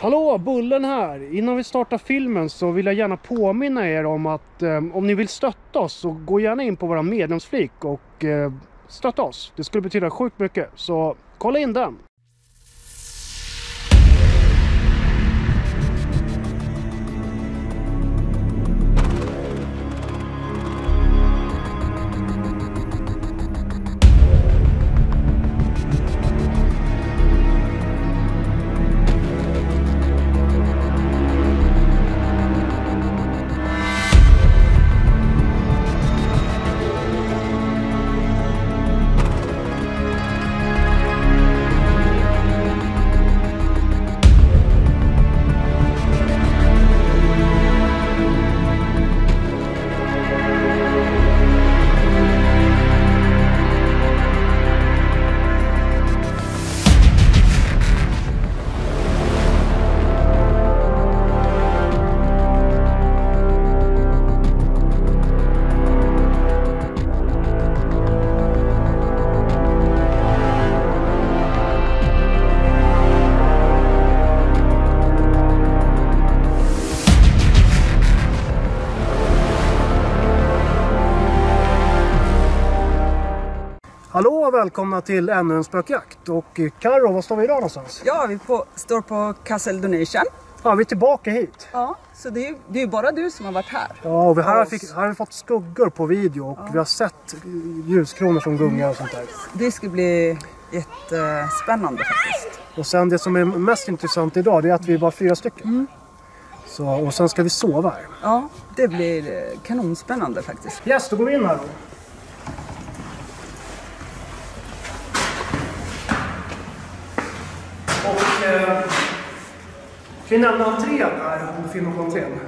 Hallå, Bullen här! Innan vi startar filmen så vill jag gärna påminna er om att eh, om ni vill stötta oss så gå gärna in på vår medlemsflik och eh, stötta oss. Det skulle betyda sjukt mycket, så kolla in den! Och välkomna till ännu en spökjakt. Och eh, Karo, var står vi idag någonstans? Ja, vi på, står på Castle Donation. Ja, vi är tillbaka hit. Ja, så det är, det är bara du som har varit här. Ja, och vi här, fick, här har vi fått skuggor på video och vi har sett ljuskronor som gungar och sånt där. Det ska bli jättespännande faktiskt. Och sen det som är mest intressant idag det är att vi är bara fyra stycken. Så, och sen ska vi sova här. Ja, det blir eh, kanonspännande faktiskt. Yes, då går vi in här då. Och eh, vi nämna entrén här om du finner på entrén.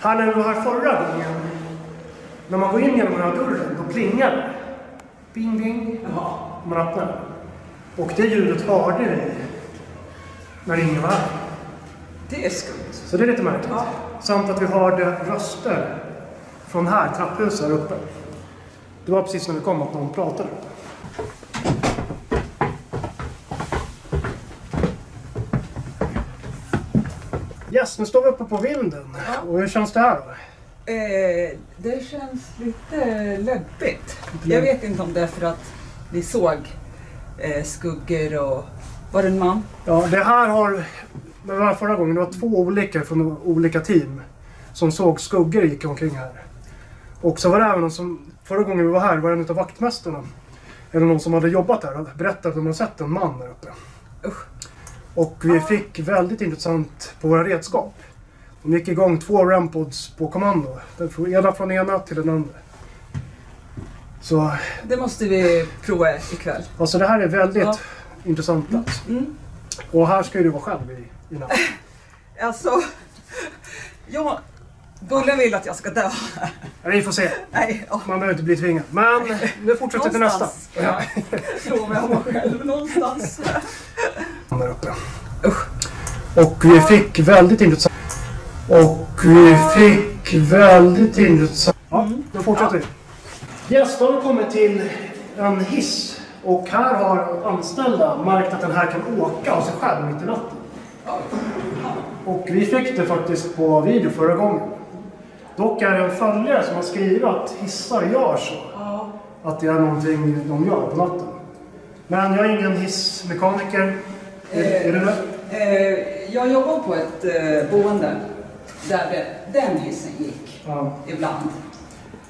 Här när vi var här förra gången, när man går in genom den här dörren, då plingar det. Bing, bing. Man öppnar. Och det ljudet hörde vi när ingen var här. Det är skumt. Så det är lite märkligt. Ja. Samt att vi hörde röster från här, trapphuset här uppe. Det var precis när vi kom att någon pratade. Yes, nu står vi uppe på vinden. Och hur känns det här då? Eh, det känns lite läbbigt. Jag vet inte om det är för att vi såg eh, skuggor och... Var det en man? Ja, det här har... Det var förra gången, det var två olika från olika team som såg skuggor gick omkring här. Och så var det även någon som, förra gången vi var här, var det en av vaktmästarna. Eller någon som hade jobbat här och berättat att de hade sett en man där uppe. Usch. Och vi fick väldigt intressant på våra redskap. De gick igång två rampods på kommando. Den ena från ena till den andra. Så Det måste vi prova ikväll. alltså det här är väldigt Ja. intressant plats. Mm. Och här ska ju du vara själv i, i natt. Alltså, jag... Bullen vill att jag ska dö. Ja, Vi får se. Nej, åh. Man behöver inte bli tvingad. Men nu fortsätter till nästa. Någonstans ska jag var själv någonstans. Där uppe. Och vi fick väldigt intressant. Och vi fick väldigt intressant. Ja, då fortsätter vi. Yes, då har vi kommit till en hiss. Och här har anställda märkt att den här kan åka av sig själv mitt i natten. Och vi fick det faktiskt på video förra gången. Dock är det en följare som har skrivit att hissar gör så. Att det är någonting de gör på natten. Men jag är ingen hissmekaniker. Är, är du det? Eh, jag jobbar på ett eh, boende där den hissen gick Ja. ibland.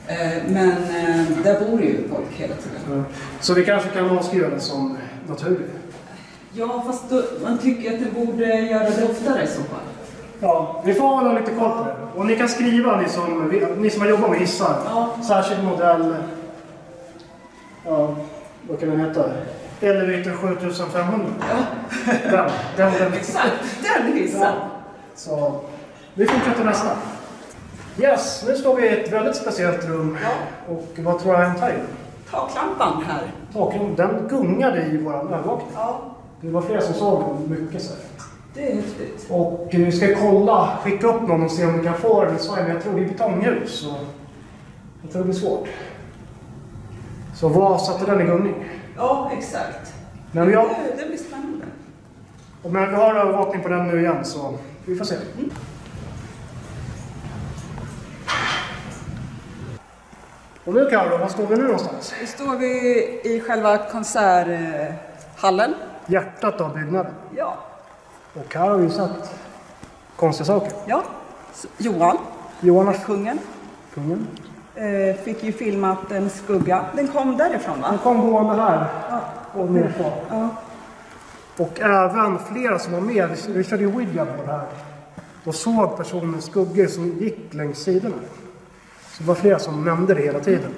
Eh, men eh, där bor ju folk hela tiden. Ja. Så vi kanske kan avskriva det som naturligt. Ja, fast då, man tycker att det borde göra det oftare i så fall. Ja, vi får hålla lite koll på det. Och ni kan skriva, ni som, ni som har jobbat med hissar. Ja. Särskild modell... Ja, vad kan den heta? Elevator 7500. Ja, Den, den, den. exakt. Den hissen. Ja. Så vi fortsätter nästa. Yes, nu står vi i ett väldigt speciellt rum. Ja. Och vad tror jag har hänt här? Taklampan här. Taken, den gungade i våran övervakning. Ja, Det var flera som såg mycket så här. Det är häftigt. Och vi ska kolla, skicka upp någon och se om vi kan få den i Sverige. Men jag tror det är betonghus. Så jag tror det blir svårt. Så vad satte den i gungning? Ja, exakt. Men jag, Det, det blir spännande. Men vi har övervakning på den nu igen så vi får se. Mm. Och nu Carro, var står vi nu någonstans? Nu står vi i själva konserthallen. Hjärtat av byggnaden. Ja. Och här har vi sett konstiga saker. Ja. Johan, Johan, kungen, kungen, eh, fick ju filmat en skugga. Den kom därifrån va? han kom gående här och ner så. Ja. Och även flera som var med, vi- körde ju Ouija-board här. Då såg personen skuggor som gick längs sidorna. Så det var flera som nämnde det hela tiden.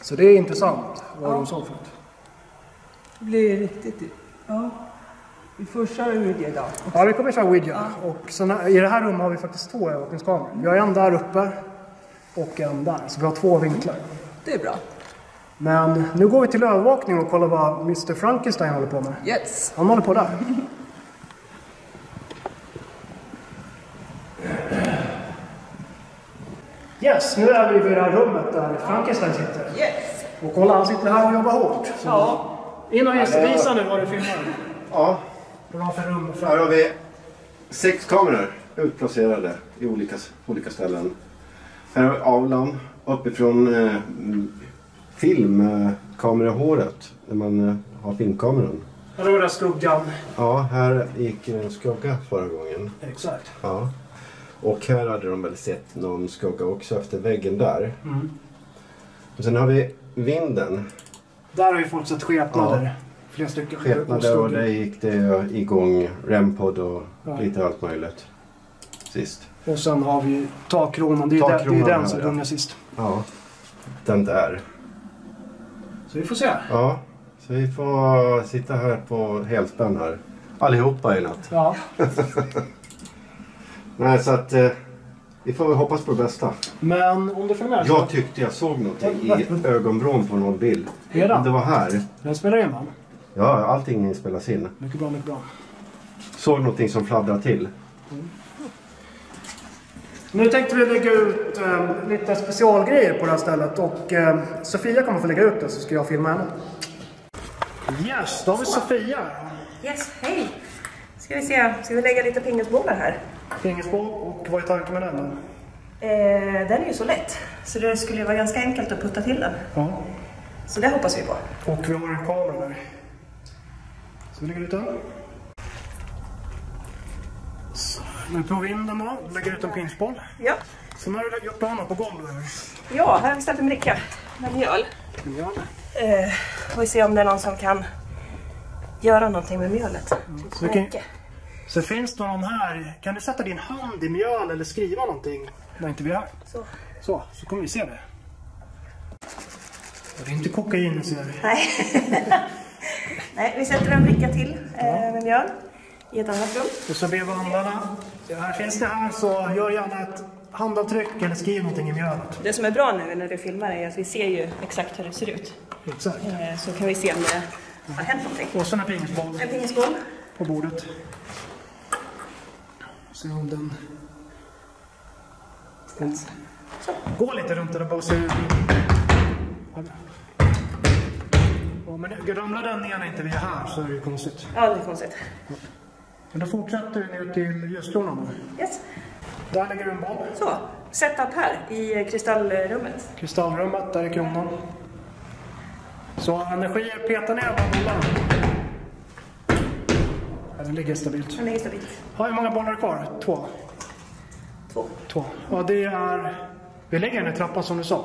Så det är intressant vad de såg förut. Det blir riktigt... Ja. Vi får köra Ouija idag. Ja, vi kommer köra Ouija. Och sen här, i det här rummet har vi faktiskt två övervakningskameror. Vi har en där uppe och en där. Så vi har två vinklar. Det är bra. Men nu går vi till övervakning och kollar vad Mr Frankenstein håller på med. Yes. Han håller på där. Yes, nu är vi vid det här rummet där Frankenstein sitter. Yes. Och kolla, han sitter här och jobbar hårt. Så Ja. in och visa nu vad du filmar. Ja, Vad har för rum. här har vi sex kameror utplacerade i olika, olika ställen. Här har vi aulan uppifrån eh, filmkamerahåret där man eh, har filmkameran. Här har vi den skuggan. Ja, här gick en skugga förra gången. Exakt. Ja. Och här hade de väl sett någon skugga också efter väggen där. Mm. Och sen har vi vinden. Där har vi fått sett skepnader. Flera stycken. Skepnader och där gick det igång rempod och Ja. lite allt möjligt. Sist. Och sen har vi takkronan. Det är, där, det är Takkronan den som ja. gungar sist. Ja, den där. Så vi får se. Ja, så vi får sitta här på helspänn här. Allihopa i natt. Ja. Nej, så att eh, vi får väl hoppas på det bästa. Men om du filmar så... Jag tyckte jag såg någonting i ögonvrån på någon bild. Redan? Om det var här. Den spelar in va? Ja, allting spelas in. Mycket bra, mycket bra. Såg någonting som fladdrade till. Nu tänkte vi lägga ut eh, lite specialgrejer på det här stället och eh, Sofia kommer få lägga ut det så ska jag filma henne. Yes, då har vi Sofia. Yes, hej! Ska vi se, ska vi lägga lite pingisbollar här? Pingisboll och vad är tanken med den då? Eh, den är ju så lätt, så det skulle ju vara ganska enkelt att putta till den. Ja. Så det hoppas vi på. Och vi har en kamera där. Så den. Så, nu provar vi in den då. Lägger ut en pingisboll. Ja, Sen har du gjort honom på golvet. ja här har vi ställt en bricka med mjöl. Ja. Eh, får vi se om det är någon som kan göra någonting med mjölet. Så, vi kan, så finns det någon här. Kan du sätta din hand i mjöl eller skriva någonting när inte vi är här? Så. Så, så kommer vi se det. Det är inte kokain ser vi. Nej. Nej, vi sätter en bricka till eh, med mjöl i ett annat rum. Och så ber vandlarna. Ja, här finns det här så gör gärna ett handavtryck eller skriv någonting i mjölet. Det som är bra nu när du filmar är att vi ser ju exakt hur det ser ut. Exakt. Eh, så kan vi se om det har hänt någonting. Och sen en pingisboll En pingisboll. på bordet. Se om den... den Gå lite runt där och bara se hur... Men ramlar den när inte vi är här så är det ju konstigt. Ja, det är konstigt. Men då fortsätter vi ner till ljuskronan. Yes. Där lägger du en boll. Så, setup här i kristallrummet. Kristallrummet, där är kronan. Så energi, peta ner de bollarna. Ja, den ligger stabilt. Den ligger stabilt. Ja, hur många bollar är kvar? Två. Två. Två. Ja, det är... Vi lägger den i trappan som du sa.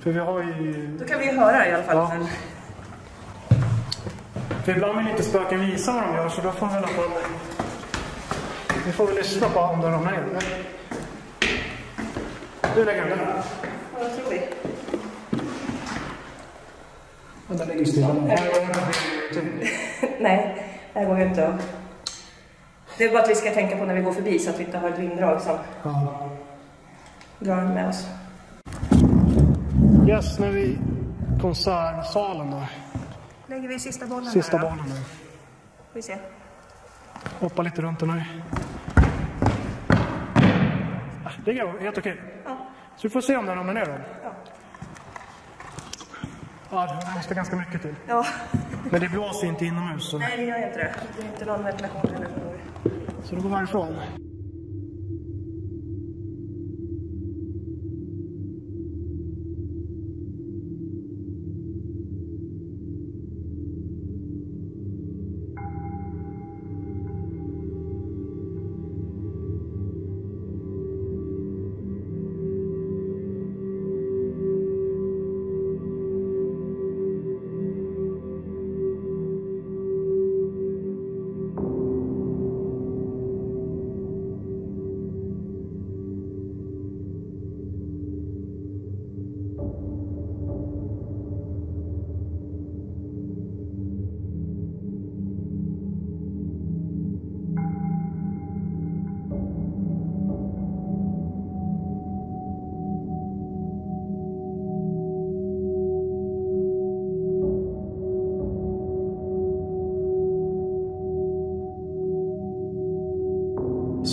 För vi har ju... Då kan vi höra i alla fall. Ja. Men För ibland vill inte spöken visa vad de gör, så då får vi i alla fall... Vi får väl lyssna på om de ramlar ner. Du lägger den där. vad tror vi? Ja, den ligger stilla. Nej, det här går ju inte att... Det är bara att vi ska tänka på när vi går förbi så att vi inte har ett vinddrag som Ja. drar med oss. Yes, nu är vi i konsertsalen då. Lägger vi sista bollen Sista här bollen nu. Får vi se. Hoppa lite runt den här. Ah, Det går helt okej. Ja. Så vi får se om den ramlar ner då. Ja. Ja, det måste ganska mycket till. Ja, Men det blåser inte inomhus. Så, Nej, det gör inte det. Det är inte någon ventilation nu. så då går vi härifrån.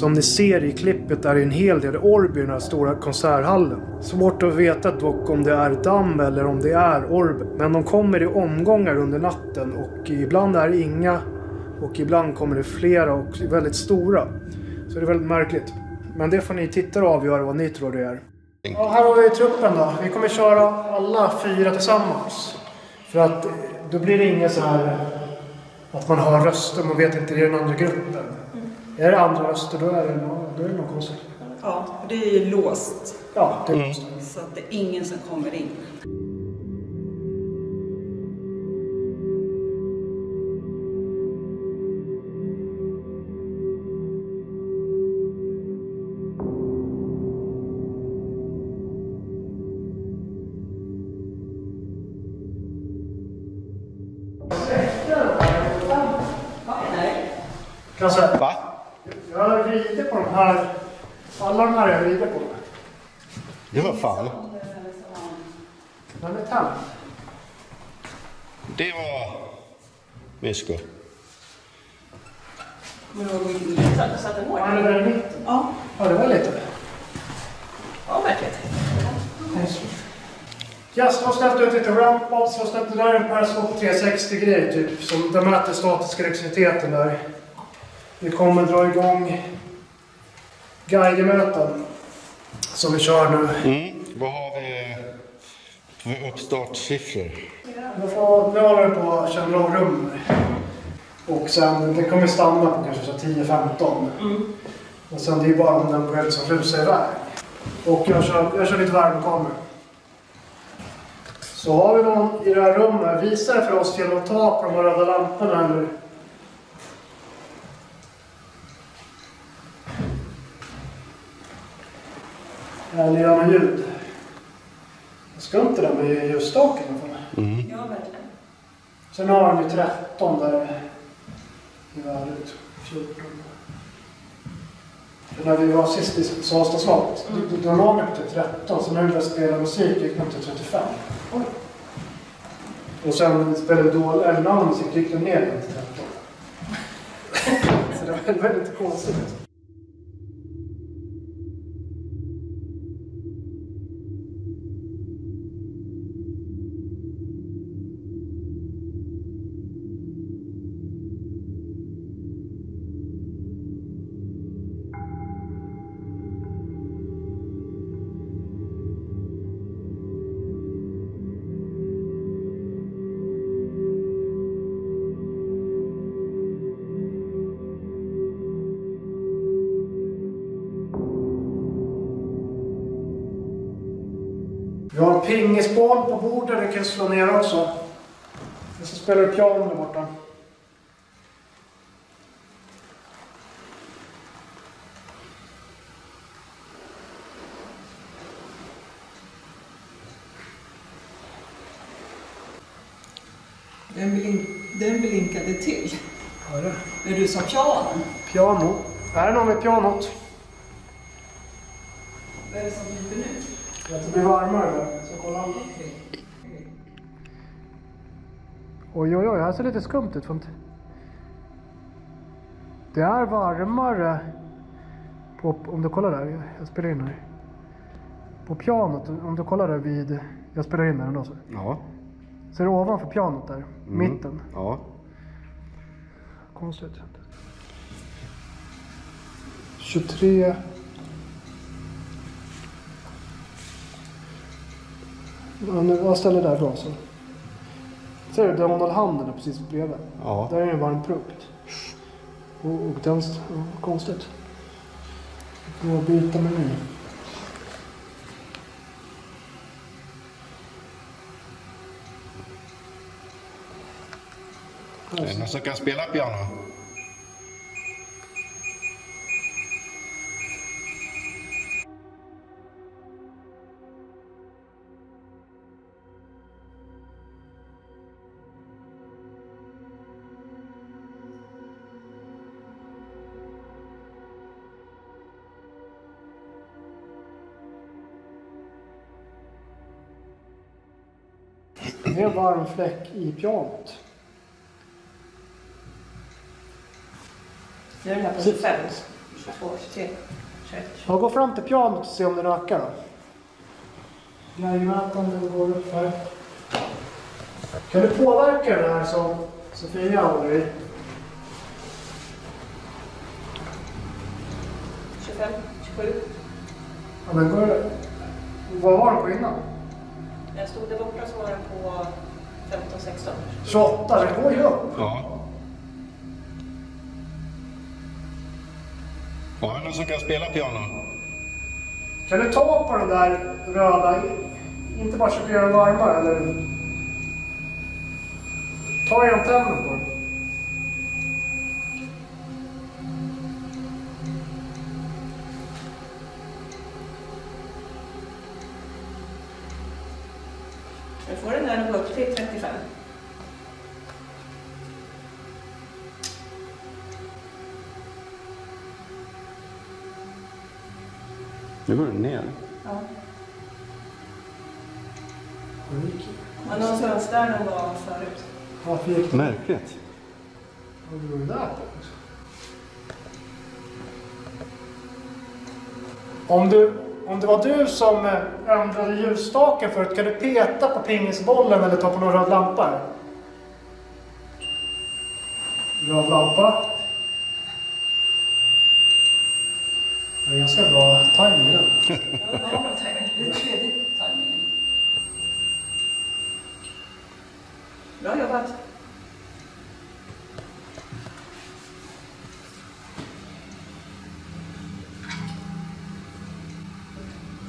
Som ni ser i klippet är det en hel del orb i den här stora konserthallen. Svårt att veta dock om det är damm eller om det är orb. Men de kommer i omgångar under natten och ibland är det inga och ibland kommer det flera och väldigt stora. Så det är väldigt märkligt. Men det får ni tittare avgöra vad ni tror det är. Ja, här har vi truppen då. Vi kommer köra alla fyra tillsammans. För att eh, då blir det inget så här att man har röster, man vet inte, det är den andra gruppen. Är det andra röster då är det, nå- då är det något konstigt. Ja, det är ju låst. Ja, det måste Så att det är ingen som kommer in. Lite har ställt det där är en Periscope 360 grej typ. Som den mäter statiska elektriciteten där. Vi kommer dra igång Geigermöten. Som vi kör nu. Mm. Vad har vi för uppstartssiffror? Nu, får, nu håller det på att känna av rum. Och sen, det kommer stanna på kanske så 10-15. Och sen det är bara den börjar som rusar iväg. Och jag kör, jag kör lite värmekameror. Så har vi någon i det här rummet, visa det för oss genom att ta på de här röda lamporna eller Eller göra något ljud. Skumt det där med ljusstaken i alla fall. Ja, verkligen. Sen har han ju 13 där i värdet. 14. För när vi var sist i Salstadsvalet, då, då låg på till 13. Så när vi började spela musik gick upp till 35. Och sen spelade ner igen till 13. Så det var väldigt konstigt. Vi har en pingisboll på bordet, du kan slå ner också. Och så spelar du piano där borta. den, blink, den blinkade till Hör du? när du sa piano. Piano. Är det någon med pianot? Vad är det som blinkar nu? Det blir varmare. Jag ska kolla. Oj, oj, oj. Här ser lite skumt ut. Fant. Det är varmare på, om du kollar där. Jag spelar in här. På pianot, om du kollar där vid... Jag spelar in där ändå. Så. Ja. Ser du ovanför pianot där? Mm. Mitten. Ja. Konstigt. 23. Jag ställer där bra så. Ser du, där hon håller handen är precis bredvid. Ja. Där är en varm frukt. Och, och den... Ja, konstigt. Får byta meny. Är det någon som kan spela piano? Det är en varm fläck i pianot. Nu är den här på 25, 22, 23, 21. Ja, gå fram till pianot och se om den ökar då. Geigermätaren den går upp här. Kan du påverka den här som Sofia håller i? 25, 27. Ja, den går... Vad var den på innan? Jag stod var den på 15, 16. 28, den går ju upp. Ja. Har vi någon som kan spela piano? Kan du ta på den där röda, inte bara försöka göra den varmare eller... Ta i antennen på där den var förut. Varför gick det? Märkligt. Vad beror det där på? Om, du, om det var du som eh, ändrade ljusstaken förut, kan du peta på pingisbollen eller ta på någon röd lampa? Röd lampa. Det är ganska bra tajming i den. Ja, bra tajming. Det är tredje tajmingen. Bra jobbat.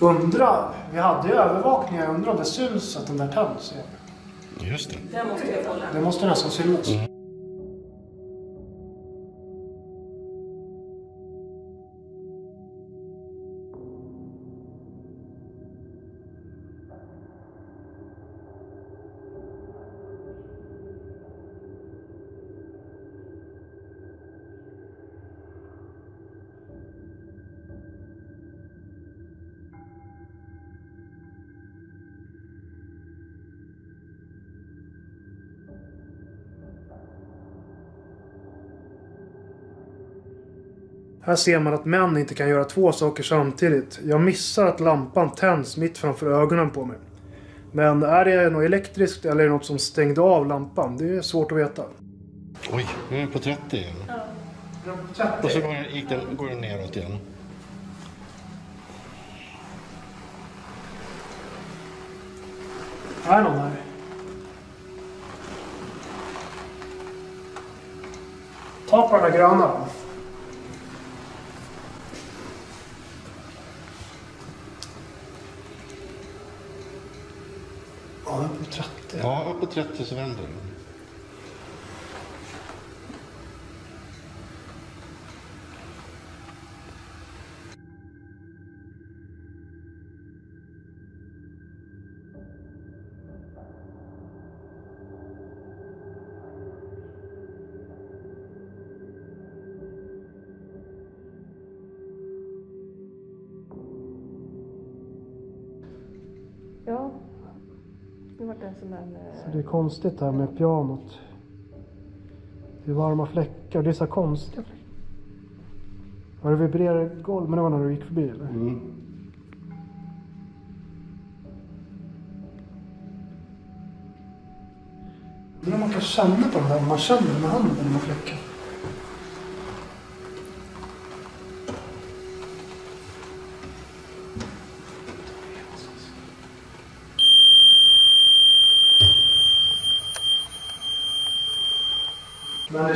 Undra, vi hade ju övervakning, jag undrar om det syns att den där tänds igen. Just det. Det måste jag kolla. Det måste nästan synas. Här ser man att män inte kan göra två saker samtidigt. Jag missar att lampan tänds mitt framför ögonen på mig. Men är det något elektriskt eller är det något som stängde av lampan? Det är svårt att veta. Oj, nu är den på 30 igen. Och så går den, gick den, går den neråt igen. Är någon här? Ta på den där gröna. Ja, är på 30. Ja, upp på 30 så vänder den. Ja. Det en sån där... eh, Så det är konstigt här med pianot. Det är varma fläckar. Det är så här konstiga fläckar. Var det vibrerar i golv? Men det var när du gick förbi eller? Mm. Undrar om man kan känna på den där, om man känner med handen när man fläckar. Men det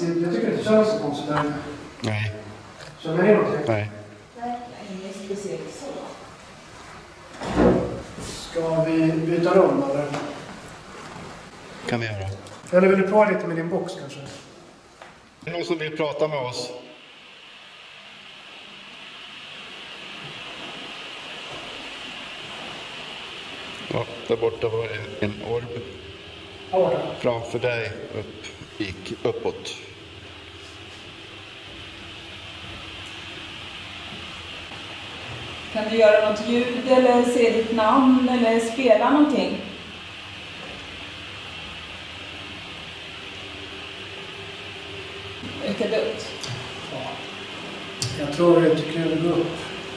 känns, jag tycker det inte känns så konstigt där inne. Nej. Känner ni någonting? Nej. Inget speciellt så. Ska vi byta rum eller? kan vi göra. Eller vill du prova lite med din box kanske? Är det någon som vill prata med oss? Ja, där borta var en, en orb. Framför dig upp, gick uppåt. Kan du göra något ljud eller se ditt namn eller spela någonting? Vilka dumt. Jag tror jag tycker jag vill gå upp.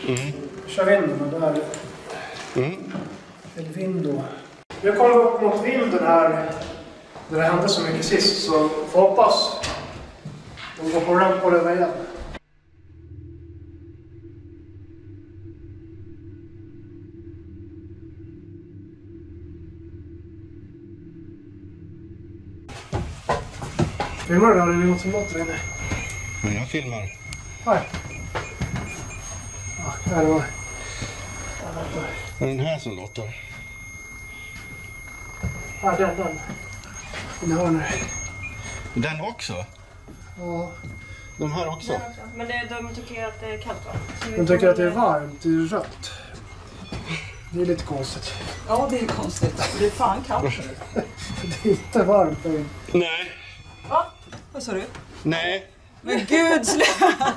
Mm. Kör vinden där. Mm. Eller vind då. Vi har kollat upp mot vinden här. Där det hände så mycket sist så får hoppas de går på den på det igen. Filmar du? Har du något som låter inne? Men jag filmar. Här. Ja, där var Det är den här som låter. Här, den, den. Den har nu. Den också? Ja. De här också? Men det, de tycker att det är kallt va? De tycker att det är varmt, det är rött. Det är lite konstigt. Ja, det är konstigt. Det är fan kallt. Det är inte varmt. där inne. Nej. Vad sa du? Nej, Men gud, sluta!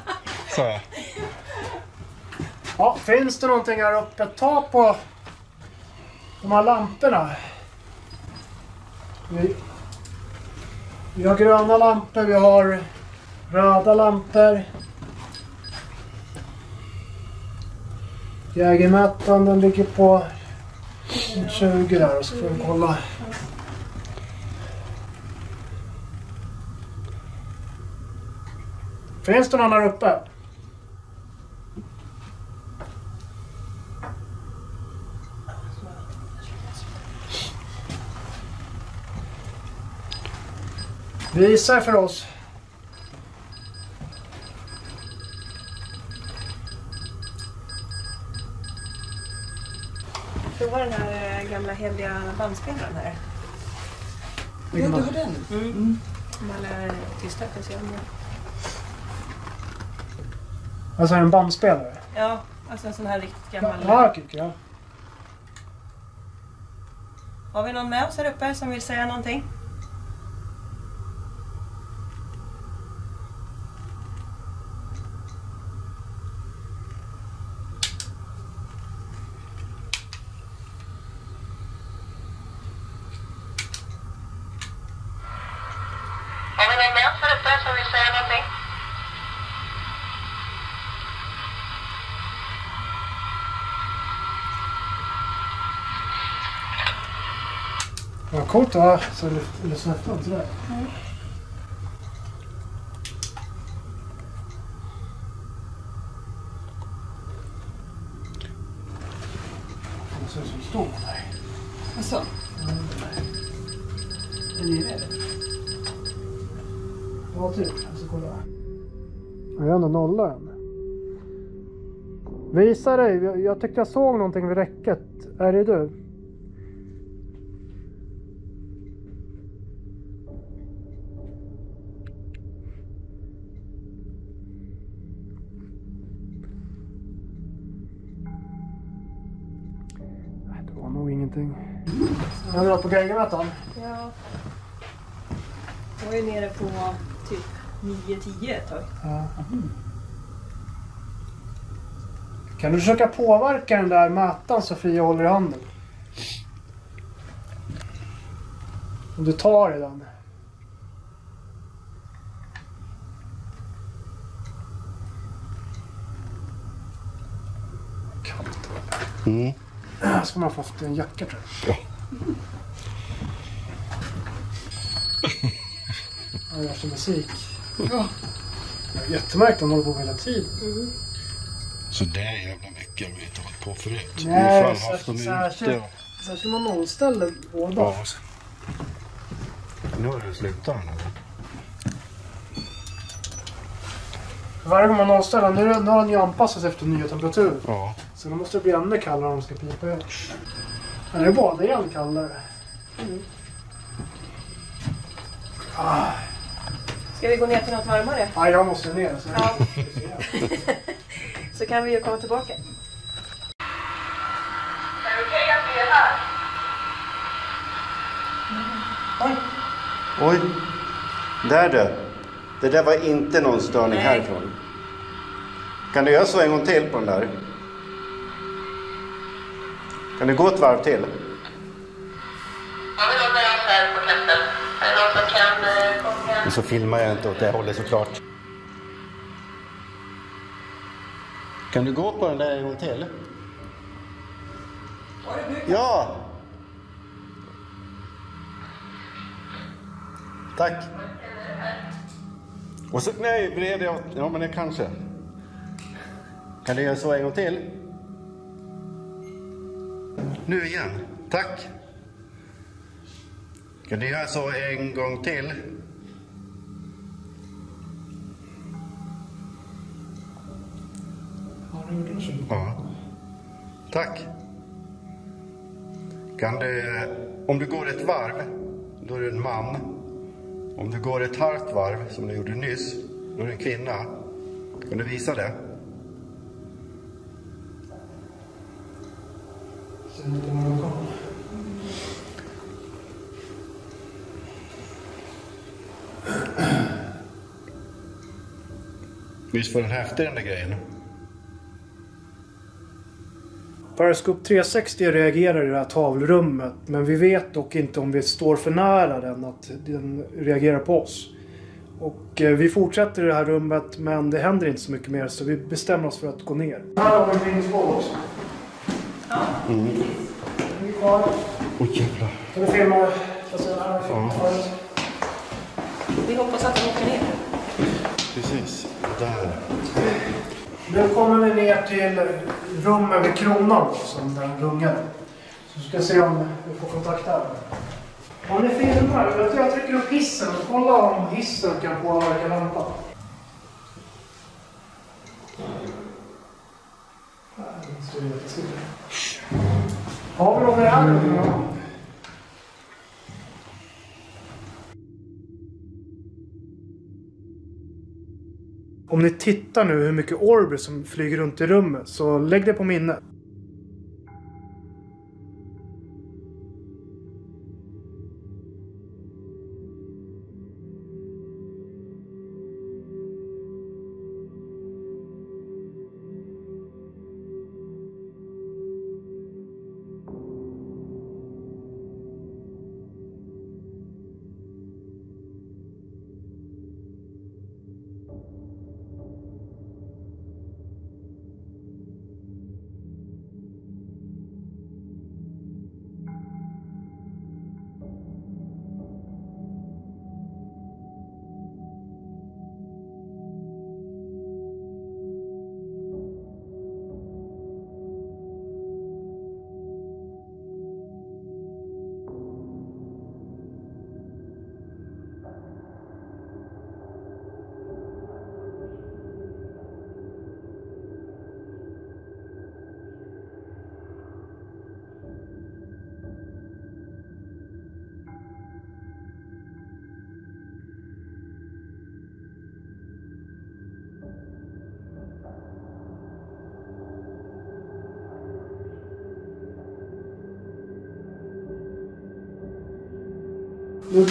sa jag. Ja, finns det någonting här uppe? Ta på de här lamporna. Vi, vi har gröna lampor, vi har röda lampor. Jägermätaren den ligger på 20 där och så får vi kolla. Finns det någon här uppe? Visa för oss. Prova den här eh, gamla heliga bandspelaren här. Ja, du har den. Mm. Om alla är tysta kan jag se om det. Alltså en bandspelare? Ja, alltså en sån här riktigt gammal. ja, okej, okej, ja. Har vi någon med oss här uppe som vill säga någonting? Har vi någon med oss här uppe som vill säga någonting? Vad coolt att ha så det lyssna efter sådär. Det ser ut som stor där. Alltså, Är ni rädda? Ja, typ. Jag ska kolla. Jag är ändå nolla än. Visa dig. Jag- Jag tyckte jag såg någonting vid räcket. Är det du? Jag har varit på Geigermätaren. Ja. Jag var ju nere på typ 9-10 ett tag. Ja. Kan du försöka påverka den där mätaren Sofia håller i handen? Om du tar i den. Kallt. Mm. Ska man få haft en jacka tror jag. Han gör sin musik. Ja. Jättemärkligt att de håller på hela tiden. Så där jävla mycket har vi inte hållit på förut. Nej, vi har fan haft dem särskilt- ute. och- Särskilt om man nollställer båda. Ja. Nu har du slutat den eller? Varje gång man nollställer, nu, nu har den ju anpassats efter nya temperaturer. Ja. Så då måste det bli ännu kallare om de ska pipa ut. Det är bara det är än kallare. Ah, Ska vi gå ner till något varmare? nej, jag måste ner. Så Ja. Så kan vi ju komma tillbaka. Oj. Där du. Det där var inte någon störning Nej. härifrån. Kan du göra så en gång till på den där? Kan du gå ett varv till? Kan eh, så filmar jag inte åt det hållet såklart. Kan du gå på den där en gång till? Ja! Tack. Och så, nej, åt- Ja, men det kanske. Kan du göra så en gång till? Nu igen. Tack. Kan du göra så en gång till? Ja. Tack. Kan du, om du går ett varv, då är du en man. Om du går ett halvt varv, som du gjorde nyss, då är du en kvinna. Kan du visa det? Visst var den häftig den där grejen? Periscope 360 reagerar i det här tavlrummet men vi vet dock inte om vi står för nära den att den reagerar på oss. Och eh, vi fortsätter i det här rummet men det händer inte så mycket mer så vi bestämmer oss för att gå ner. Här har vi en också. Precis. Vi är kvar. Åh jävlar. Kan du filma? Ja. Vi hoppas att de åker ner. Precis. Där. Nu kommer vi ner till rummet vid kronan som den rungade. Så ska se om vi får kontakt där. Om ni filmar, jag tror jag trycker upp hissen och kolla om hissen kan påverka lampan. Nej, den står jättestill. Har vi dem det här. Om ni tittar nu hur mycket orber som flyger runt i rummet så lägg det på minnet.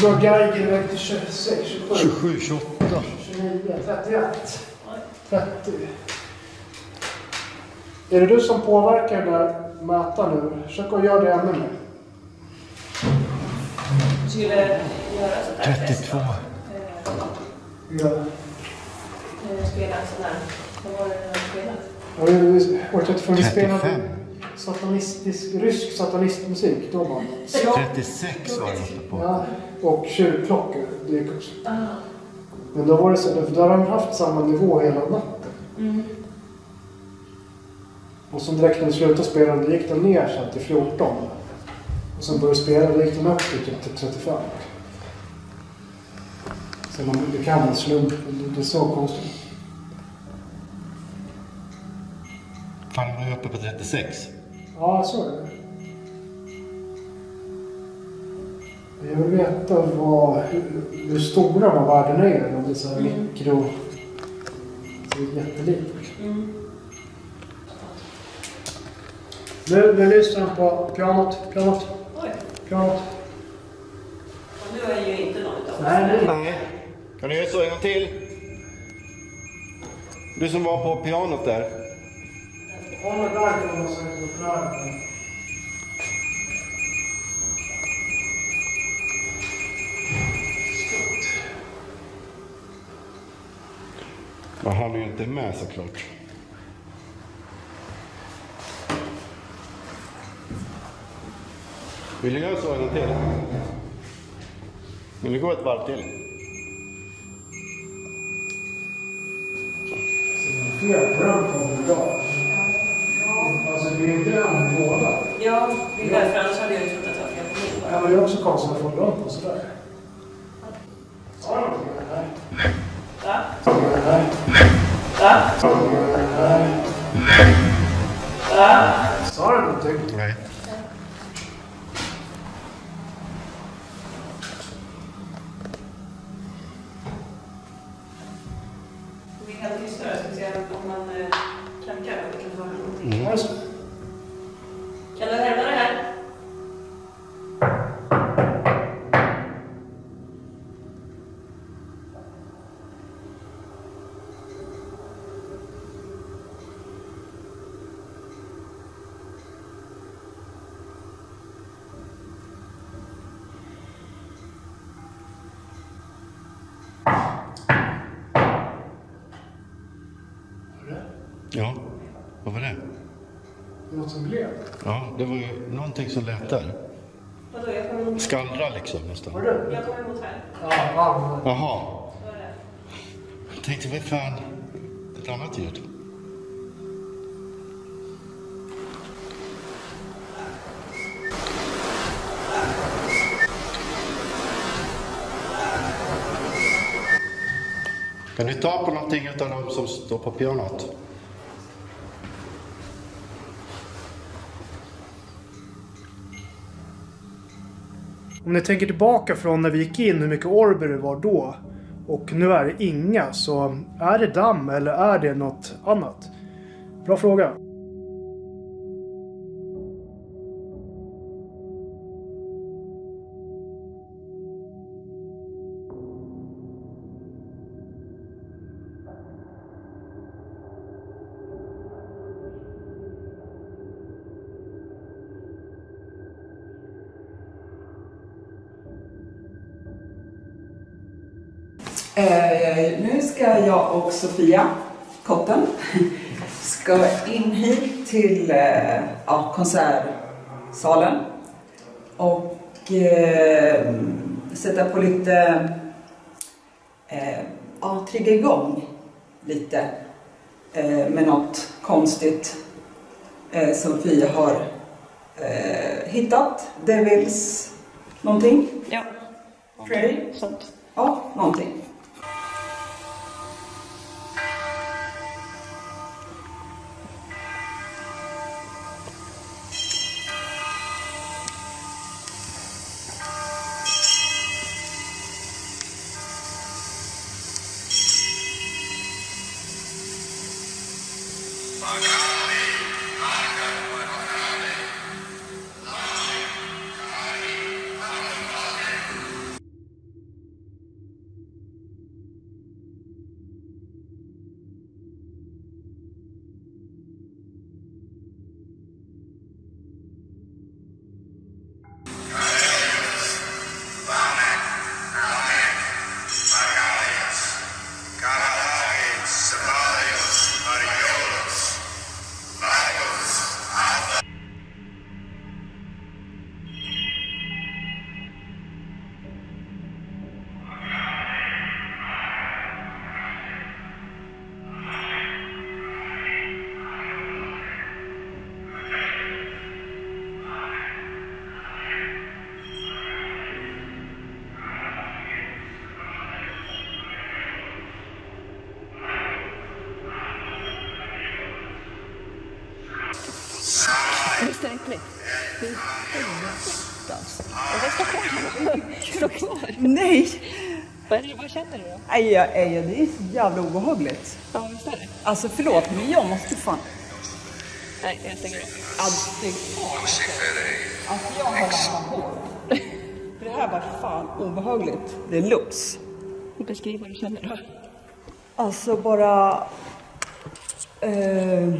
Nu drar Geiger iväg till 26, 27, 27, 28. 29, 31, 30. Är det du som påverkar den där mätaren nu? Försök att göra det ännu mer. Skulle göra sånt där. 32. Ja. Eh, Spela en sån där. Vad var det spelade? Ja, vi- År 35 vi 35. spelade satanistisk, rysk satanistmusik. Då var 36 var det på. Ja, och kyrkklockor. Det gick också. Ah, Men då var det så, för då hade de haft samma nivå hela natten. Och så direkt när de slutade spela, då gick den ner sen till 14. Och sen började spela, då gick den upp till typ till 35. Så man, det kan vara en slump, det, det är så konstigt. Fan, de är uppe på 36. Ja, så är det. Jag vill veta vad, hur, hur stora de här värdena är. Om det är så här mikro... Det är jättelikt. Nu, nu lyssnar han på pianot, pianot, Oj, pianot. och nu är ju inte någon av oss Nej, nej. Kan du göra så en gång till? Du som var på pianot där. Håll det där för man ska inte ju inte med såklart. Vill du göra så en till? Vill du gå ett varv till? Fel på den kommer idag. Det är inte den båda. Ja, det är därför annars hade jag ju trott att det var fel på min Ja, men det är också konstigt att få runt på sådär. Sa du någonting? Nej. Va? Nej. Va? Nej. Va? Sa du någonting? Nej. Ja, vad var det? Något som blev. Ja, det var ju någonting som lät där. Vadå, jag kommer emot, Skallra liksom nästan. Var det? jag kommer emot här. Ja, ja. Jaha. Vad är det? Jag tänkte, vad fan. Ett annat ljud. Kan ni ta på någonting av dem som står på pianot? Om ni tänker tillbaka från när vi gick in, hur mycket orber det var då. Och nu är det inga, så är det damm eller är det något annat? Bra fråga. Och Sofia, kotten, ska in hit till eh, ja, konsertsalen och eh, sätta på lite, eh, ja, trigga igång lite eh, med något konstigt eh, Sofia har eh, hittat. Devils någonting. Ja. Freddy? Sånt. Ja, någonting. Fy helvete alltså. Jag ska stå kvar. Nej! Vad, känner du då? Nej, jag, jag, det är så jävla obehagligt. Ja, visst är det? Alltså förlåt, men jag måste fan... Nej, jag stänger av. Alltså, jag har lampan på. Det här var fan obehagligt. Det är lux. Beskriv vad du känner då. Alltså bara... Eh,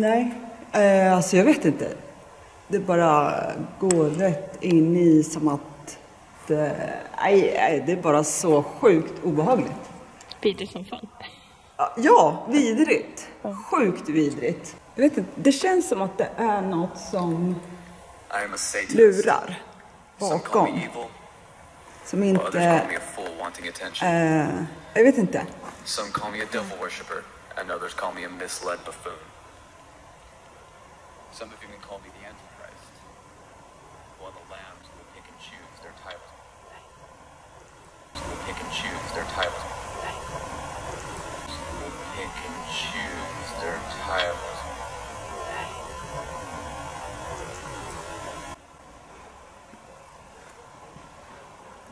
nej, eh, alltså jag vet inte. Det bara går rätt in i som att... Det, nej, nej, det är bara så sjukt obehagligt. Vidrigt som fan. Ja, vidrigt. Sjukt vidrigt. Jag vet inte, det känns som att det är något som lurar bakom. Som inte... Eh, jag vet inte. Some call me a devil worshipper, and others call me a misled buffoon. Some have even called me the Antichrist, of the lambs who will pick and choose their titles. Who will pick and choose their titles. Who will pick and choose their titles.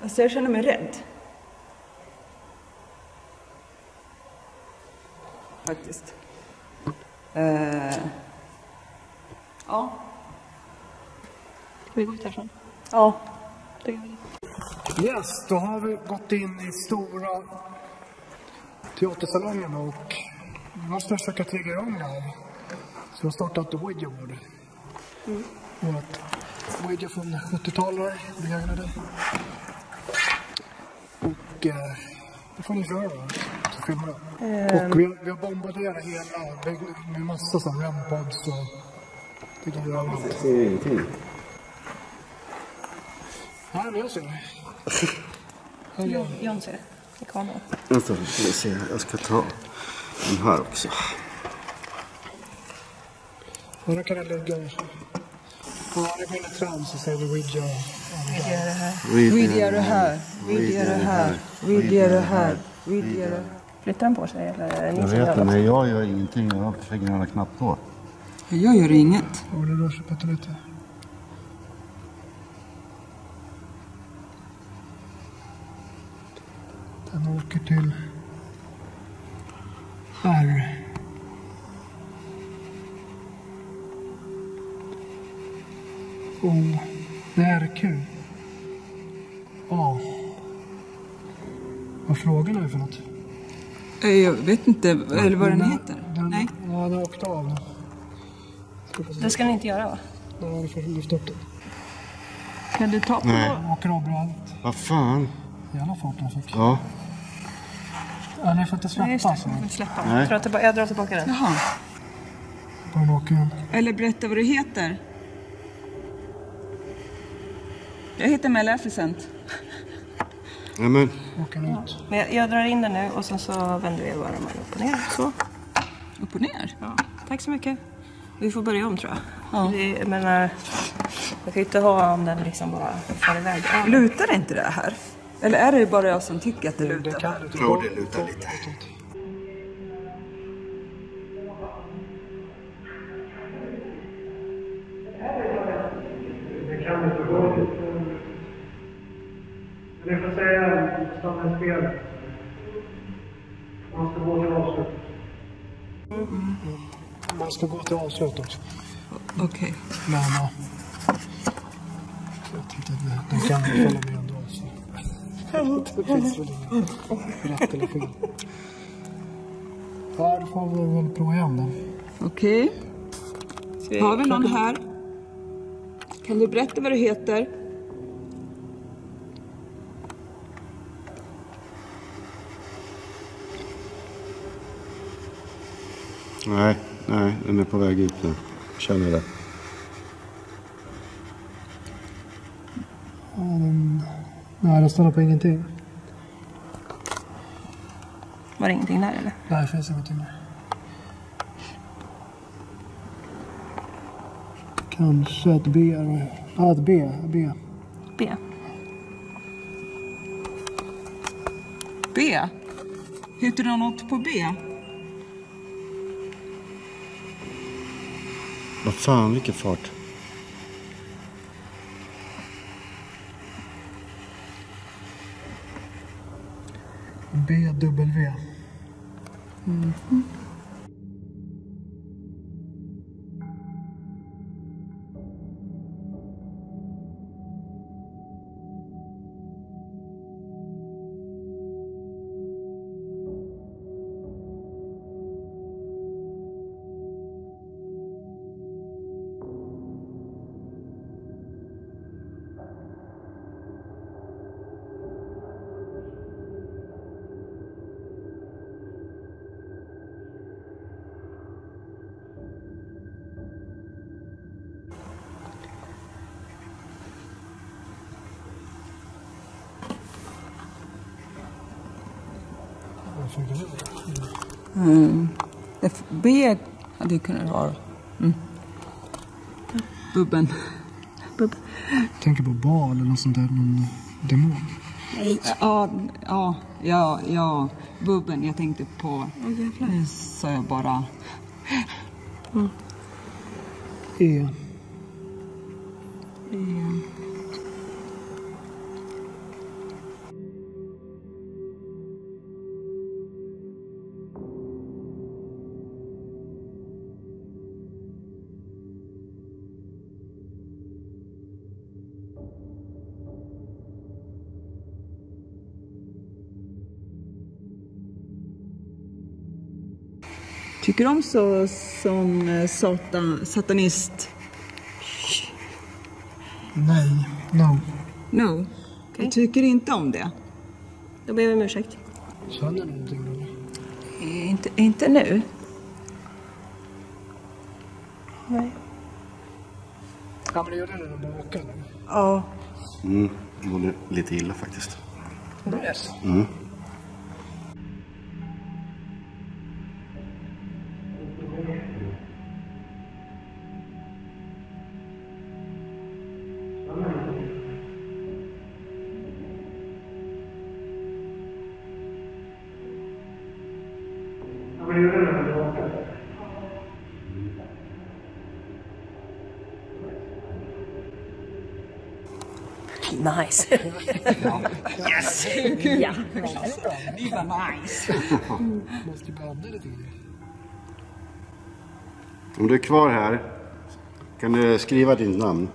Alltså jag känner mig rädd. Faktiskt. Eh, ja. Ska vi gå ut härifrån? Ja. Då gör vi det. Yes, då har vi gått in i stora teatersalongen och vi måste försöka trigga igång det här. Så vi har startat Ouija board. Vårt Ouija från 70-talet, begagnade. Och eh, det får ni köra då, så filmar jag. Och vi, har- vi har bombarderat hela byggnaden med massa sådana REM-pods och det kan göra allt. Jag ser ingenting. Nej, men jag ser det. John ser det i kameran. Vänta, vi ska se. Jag ska ta den här också. Och då kan det ligga... Ja, det går in i trans och säger vi Ouija. Vidga det här, vidga det här, vidga det här, vidga det här. Flyttar han på sig eller är Jag vet något? men jag gör ingenting. Jag har fingrarna knappt på. Jag gör inget. Och det rör sig pyttelite. Den åker till R. O. Nej, RQ. A. Vad frågan är för något? Eh, Jag vet inte, eller vad den heter. Den, Nej. Ja, den har åkt av. Ska få se. Det ska ni inte göra va? Nej, du får lyfta upp den. Kan du ta på? Nej. Åker av allt. Vad fan? Jävla fart den fick. Ja. Ja, ni får inte släppa just det. så. Jag släppa. Nej. Jag drar tillbaka, jag drar tillbaka den. Jaha. Åker. Eller berätta vad du heter. Jag heter Maleficent. ja men, Åker ut. Men jag, jag drar in den nu och sen så vänder vi bara armarna upp och ner. Så. Upp och ner? Ja. Tack så mycket. Vi får börja om tror jag. Ja. Vi, jag menar, jag kan ju inte ha om den liksom bara far iväg. Ja. Lutar det inte det här? Eller är det bara jag som tycker att det lutar? jag tror det lutar lite. Man ska gå till avslut också. Okej. Men ja. Jag inte att den kan följa med ändå. Så. Det finns väl inget rätt eller fel. Ja, då får vi väl prova igen då. Okej. vi- Har vi någon här? Kan du berätta vad du heter? Nej, nej, den är på väg ut nu. Känner det. Ja, den... Nej, den stannar på ingenting. Var det ingenting där eller? Nej, det finns ingenting där. Kanske ett B. eller- Ja, ett B. B. B. B. Heter du något på B? Vad fan, vilken fart. BW. F- hade ju kunnat vara... Mm. Bubben. Tänker på bal eller något sånt där, någon demon. Ja, ja, ja, ja. Bubben. Jag tänkte på... Nu sa jag bara... E. Tycker du om så som eh, satan, satanist? Nej. No. No. Jag tycker inte om det. Då ber vi om ursäkt. Känner du någonting då? Eh, Inte, inte nu. Nej. Ja, men det gör det när börjar åka nu. Ja. Mm, det var lite illa faktiskt. Yes. Mm. Nice. Yes! ja. Det var nice. Måste ju badda lite grann. Om du är kvar här, kan du skriva ditt namn?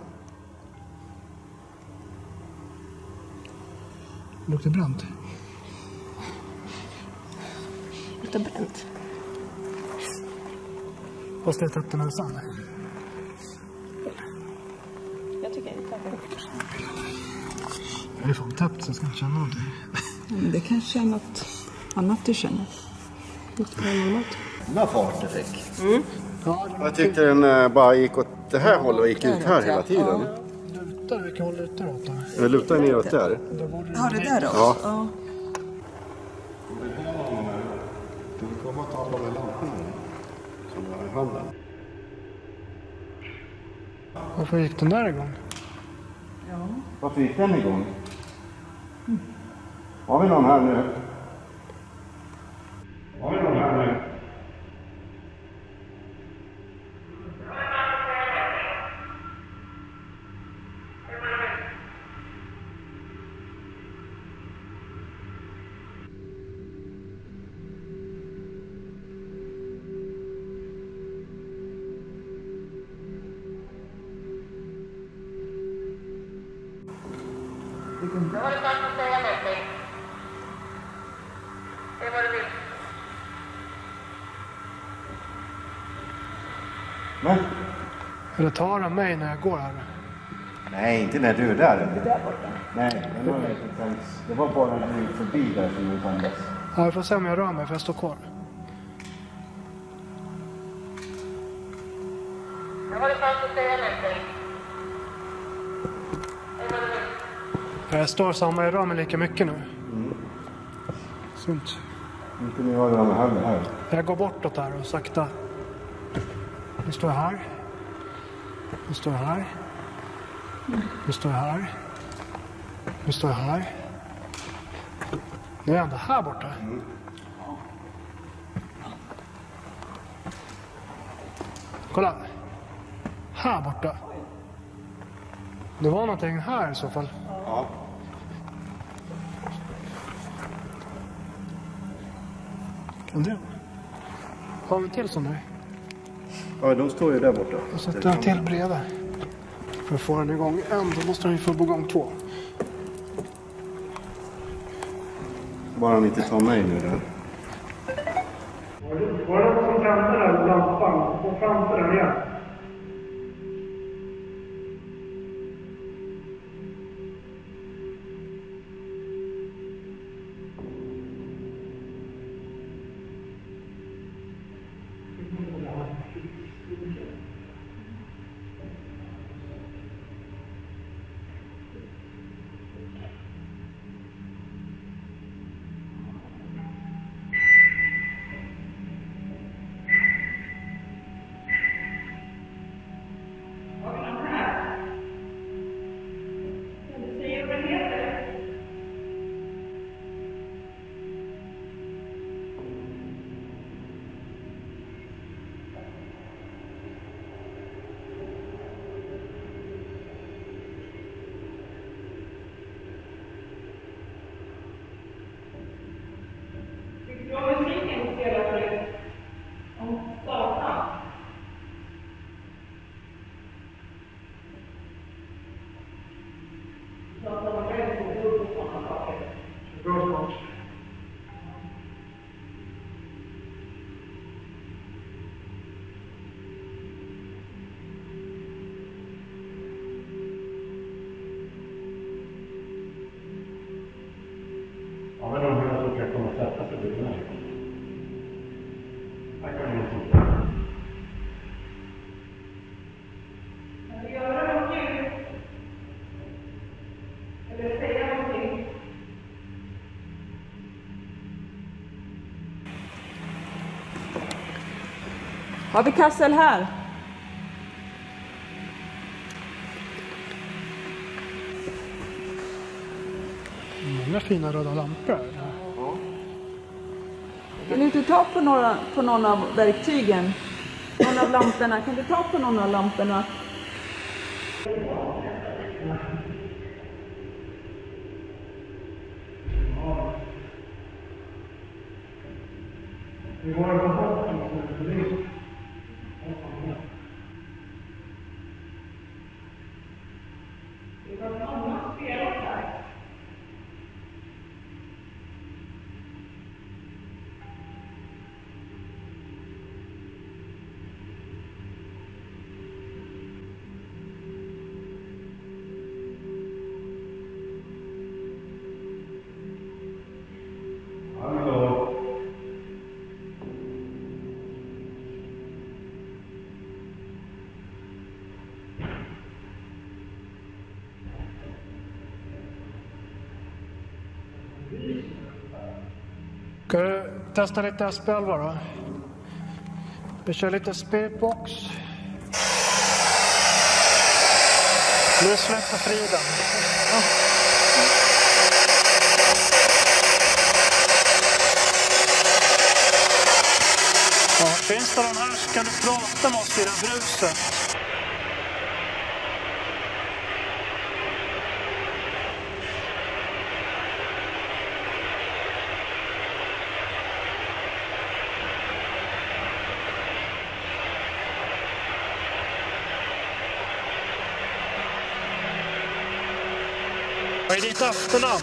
Luktar bränt. Luktar bränt. Fast det är tätt i näsan. Jag tycker inte att det Jag är fan täppt så jag ska inte känna någonting. Men det kanske är något annat du känner. luktar normalt. Vad fart det fick. Jag tyckte den eh, bara gick åt det här hållet och gick ut här hela tiden. Lutar, vilka håll lutar åt? Den lutar neråt där. Ja, det där då? Ja. ja. Handen. Varför gick den där igång? Varför gick den igång? Har vi någon här nu? Eller tar den mig när jag går här? nej, inte när du är där. Nej, det var, det var bara när du gick förbi där som du kändes. Ja, vi får se om jag rör mig för jag står kvar. Nu har du chans att säga någonting. Det är vad du vill. Jag står samma, jag rör mig lika mycket nu. Sunt. Inte nu har du den här här. Jag går bortåt här och sakta. Nu står jag här. Nu står jag här. Nu står jag här. Nu står jag här. Nu är jag ändå här borta. Kolla. här borta. Det var någonting här i så fall. Ja. Kan det? Har vi en till sån där? Ja, de står ju där borta. Jag sätter en till bredvid. För att få den igång en, då måste den ju få igång två. Bara han inte tar mig nu där. Var det någon som tände den lampan? Få framför den igen. Har vi Kassel här? Många fina röda lampor. Kan du inte ta på, några, på någon av verktygen? Någon av lamporna? Kan du ta på någon av lamporna? Ska du testa lite spel bara? Vi kör lite speedbox. Nu släpper friden. Ja, finns det någon här så kan du prata med oss i det bruset. Vad är ditt efternamn?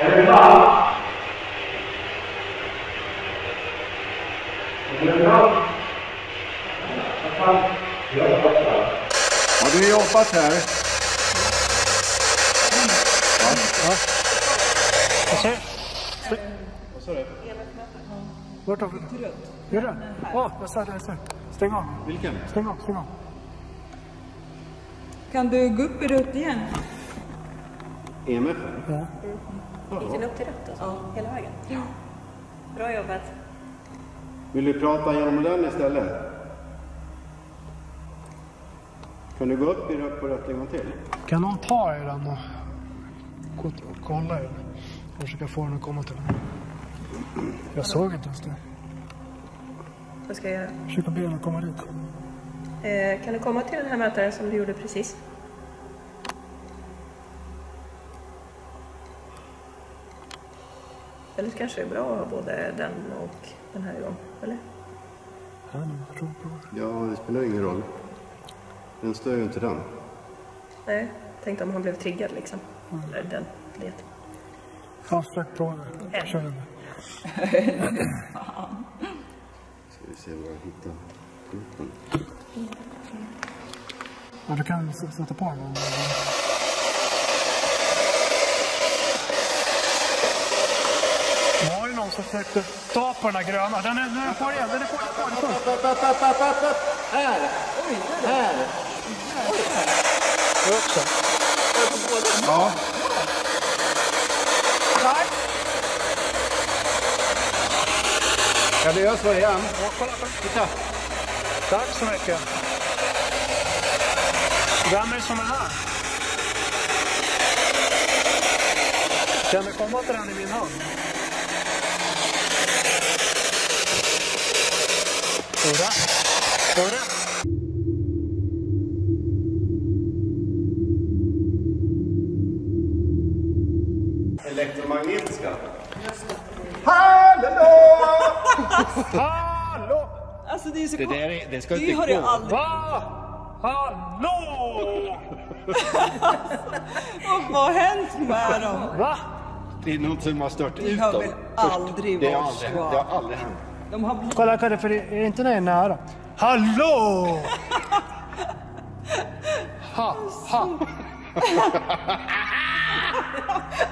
Är det bra? Är det bra? Har du jobbat här? Vad säger Vad sa du? Vart har vi? Gör det? Ja, jag sa det. Jag sa. det. Stäng av. Vilken? Stäng av, stäng av. Kan du gå upp i rött igen? EMF? Ja. Gick den upp till rött alltså? Hela vägen? Ja. Bra jobbat. Vill du prata genom den istället? Kan du gå upp i rött på rött en gång till? Kan någon ta i den och kolla i den? Jag försöker få den att komma till den. Jag såg inte ens det. Vad ska jag göra? Försöka be att komma dit. Eh, kan du komma till den här mätaren som du gjorde precis? Eller kanske det är bra att ha både den och den här igång? Eller? Ja, på det. Ja, det spelar ingen roll. Den stör ju inte den. Nej, tänkte om han blev triggad liksom. Eller den vet. Ja, försök prova det. Jag kör den. Ska vi se var jag hittar. Ja, du kan sätta på den. Det var ju någon som försökte ta på den här gröna. Den är, den är kvar igen. Den är kvar. Den är kvar. Här! Oj, där! Det också. Ja, kan du göra så igen? Titta. Tack så mycket. Vem är det som är här? Kan du komma till den i min hand? Hurra! Hurra! Det Det där är, det ska Det inte har jag gå. aldrig... Va? Hallå! Och vad har hänt med dem? Va? Det är något som har stört Det ut har dem. det har varit aldrig, så. det har aldrig hänt. De har blivit... Kolla, kolla, för det är inte när jag är nära. Hallå! Ha, ha.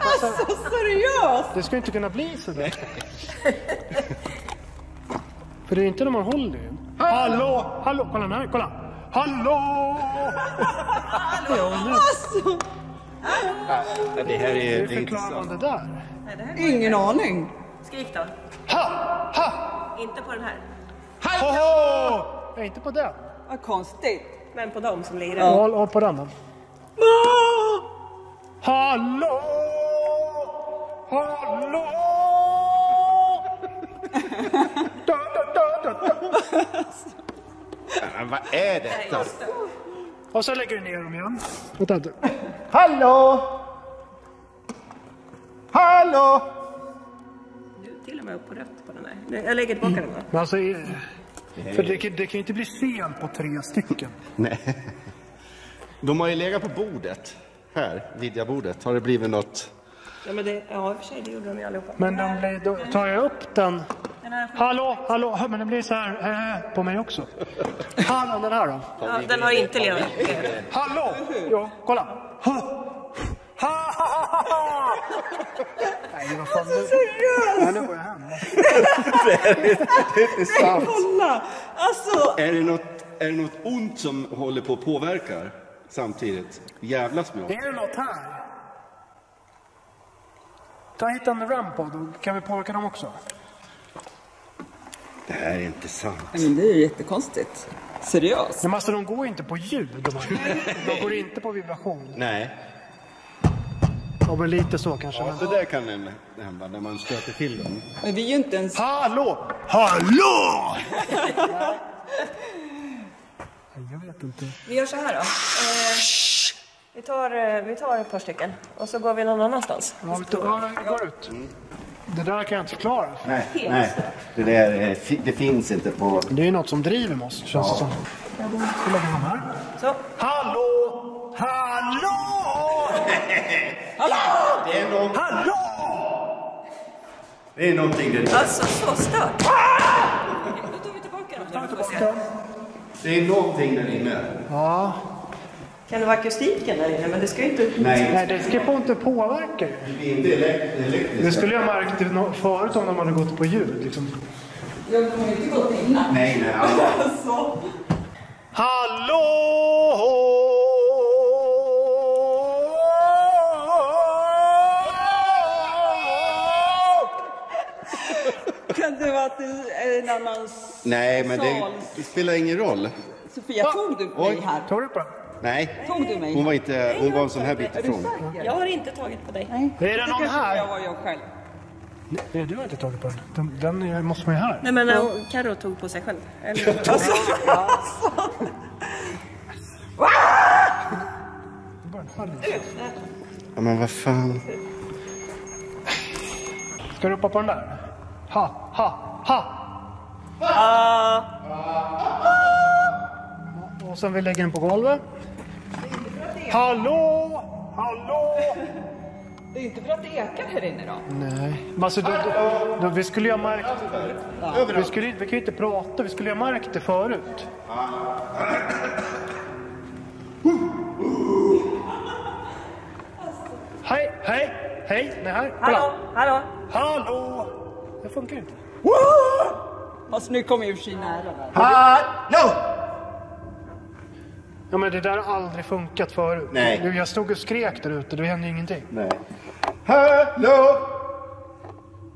Alltså seriöst! Det ska inte kunna bli så där. För det är inte när man håller i den. Hallå! Hallå! Kolla här, kolla! Hallå! Alltså, Det här är, Hur förklarar man det där? Ingen aning. Skrik då. Ha! Ha! Inte på den här. Nej, inte på den. Vad konstigt. Men på dem som lirar. Håll på den då. Hallå! Hallå! Da, da, da. Men vad är detta? Och så lägger du ner dem igen. Vänta. Hallå! Hallå! Du är till och med upp på rött på den här. Nu, Jag lägger tillbaka den då. Men alltså, eh, för det, kan- det kan ju inte bli fel på tre stycken. Nej. De har ju legat på bordet. Här, Vidjabordet. Har det blivit något? Ja, men det, ja, i och för sig, det gjorde de ju allihopa. Men de blir, då tar jag upp den. Den här, Hallå, hallå, men den blir så här eh, på mig också. Hallå, den här då? ja, den har inte legat. Hallå! Ja, kolla. Ha, ha, ha, ha, ha. Nej, vad fan. Nu, Nej, nu går jag hem. Det är inte sant. Kolla! Alltså, Är det, något, är det något ont som håller på att påverkar samtidigt? Jävlas med oss. Är det något här? Ta hit en rampod, då kan vi påverka dem också. Det här är inte sant. men det är ju jättekonstigt. Seriöst. Men alltså, de går inte på ljud. De, de går inte på vibration. Nej. Ja, men lite så kanske. Ja, Men... så där kan det hända när man stöter till dem. Men vi är ju inte ens... Hallå! Hallå! Jag vet inte. Vi gör så här då. Eh, vi, tar, eh, vi tar ett par stycken och så går vi någon annanstans. Ja, vi tar, går ut. Det där kan jag inte förklara. Nej, nej. Det där är, fi- det finns inte på... Det är något som driver med oss, känns det som. Så lägger de här. Så. Hallå! Hallå! Det är, någon, Hallå! det är någonting det Alltså, så stört. Då tar vi tillbaka dem. då. Det är någonting där inne. Ja, Kan det vara akustiken där inne? Men det ska ju inte... Nej, nej det ska på inte påverka det är inte elek- elektriska. Det skulle jag märkt förut om de hade gått på ljud. Liksom. Jag har ju inte gått innan. Nej, nej. Alltså. Hallå! Kan det vara att det är en annan Nej, men det, sal? det spelar ingen roll. Sofia, tog du mig här? Tar du på den? Nej, Tog du mig? hon var, inte, hon var en sån här bit ifrån. Jag har inte tagit på dig. Nej. Är det någon här? Jag var jag själv. Nej, du har inte tagit på den. Den, den är- måste vara här. Nej men uh, Carro tog på sig själv. Eller? Alltså, liter. Ja, men vad fan. Ska du hoppa på den där? Ha, ha, ha! Och sen vi lägger den på golvet. Hallå! Hallå! det är inte för att det ekar här inne då. Nej, men alltså då, då, då, vi skulle ju ha märkt... Vi, skulle, vi kan ju inte prata, vi skulle ju ha märkt det förut. Hej, hej, hej, nej här, kolla. Hallå, hallå. Hallå! Det funkar inte. Fast nu kommer ju för sig nära. Hallå! Ja men det där har aldrig funkat förut. Nej. Du, Jag stod och skrek där ute, det hände ju ingenting. Nej. Hallå!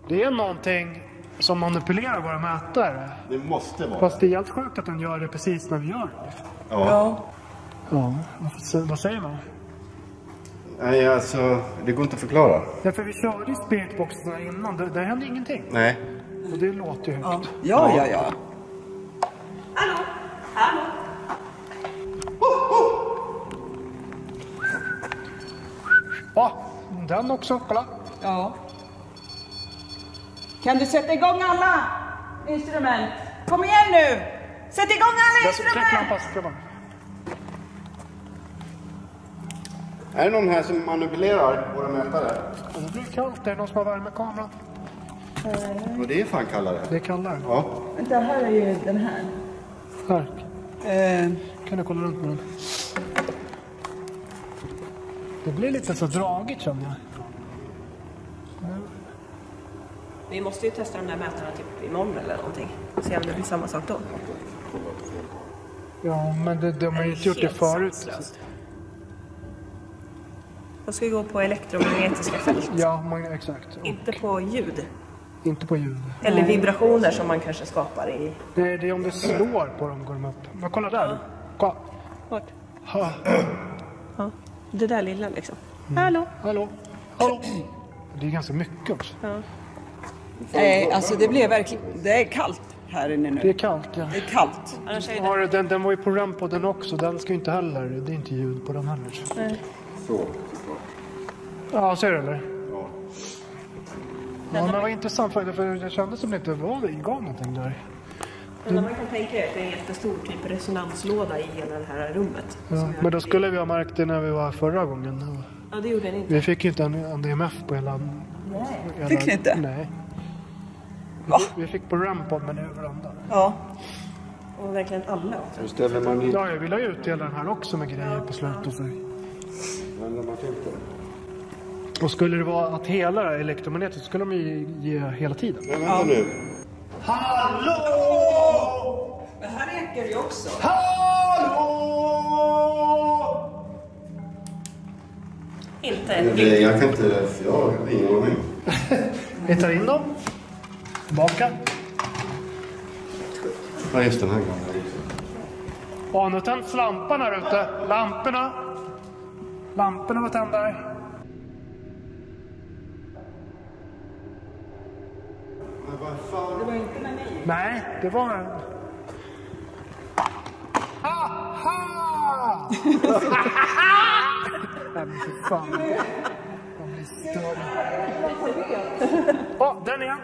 Det är någonting som manipulerar våra mätare. Det måste vara Fast det är helt sjukt att den gör det precis när vi gör det. Ja. Ja, vad sä- vad säger man? Nej, alltså, det går inte att förklara. Ja, för vi körde ju spiritboxarna innan, det, det hände ingenting. Nej. Och det låter ju högt. Ja, ja, ja. Ja, den också, kolla. Ja. Kan du sätta igång alla instrument? Kom igen nu! Sätt igång alla instrument! Är det någon här som manipulerar våra mätare? Det blir kallt, det är någon som har värmekameran. Och det är fan kallare. Det är kallare. Ja. Vänta, här är ju den här. Här, Eh, kan du kolla runt med den. Det blir lite så dragigt känner jag. Vi måste ju testa de där mätarna typ imorgon eller någonting. Se om det blir samma sak då. Ja, men det, de har ju inte gjort det förut. sanslöst. Då ska vi gå på elektromagnetiska fält. Ja, exakt. Och Inte på ljud. Inte på ljud. Eller vibrationer som man kanske skapar i... Det, det är om det slår på dem går de upp. Men kolla där du. Kolla. Vart? Ha. Ja. Det där lilla liksom. Mm. Hallå? Hallå? Hallå? Det är ganska mycket också. nej, alltså det blev verkligen... Det är kallt här inne Det är nu. kallt ja. Det är kallt. Det... Ja, den, den var ju på den också. Den ska ju inte heller. Det är inte ljud på den heller. Så. Ja, ser du eller? Ja. Men vad intressant för, för det kändes som det inte var det gav någonting där. Men man kan tänka att det är en jättestor typ resonanslåda i hela det här rummet. Ja, men då skulle vi ha märkt det när vi var förra gången. Ja, det gjorde den inte. Vi fick ju inte en, en DMF på hela... hela Fick ni inte? Nej. Va? Vi fick på Rampod men över andra. Ja. Och verkligen alla också. Ställer man in... Ja, jag vill ha ut hela den här också med grejer på slutet. Så. Vänder man filter. Och skulle det vara att hela det här elektromagnetiskt skulle de ju ge hela tiden. Men vänta nu. Hallå! Men här ekar det ju också. Hallå! Inte Det, jag kan inte... Jag har ingen aning. Vi tar in dem. Tillbaka. Ja, just den här gången. Ja, nu tänds lampan här ute. Lamporna. Lamporna var tända. Men vad fan? Det var inte med mig. Nej, det var en... Aha! Nej men fy fan. De blir störda. Ja, den igen.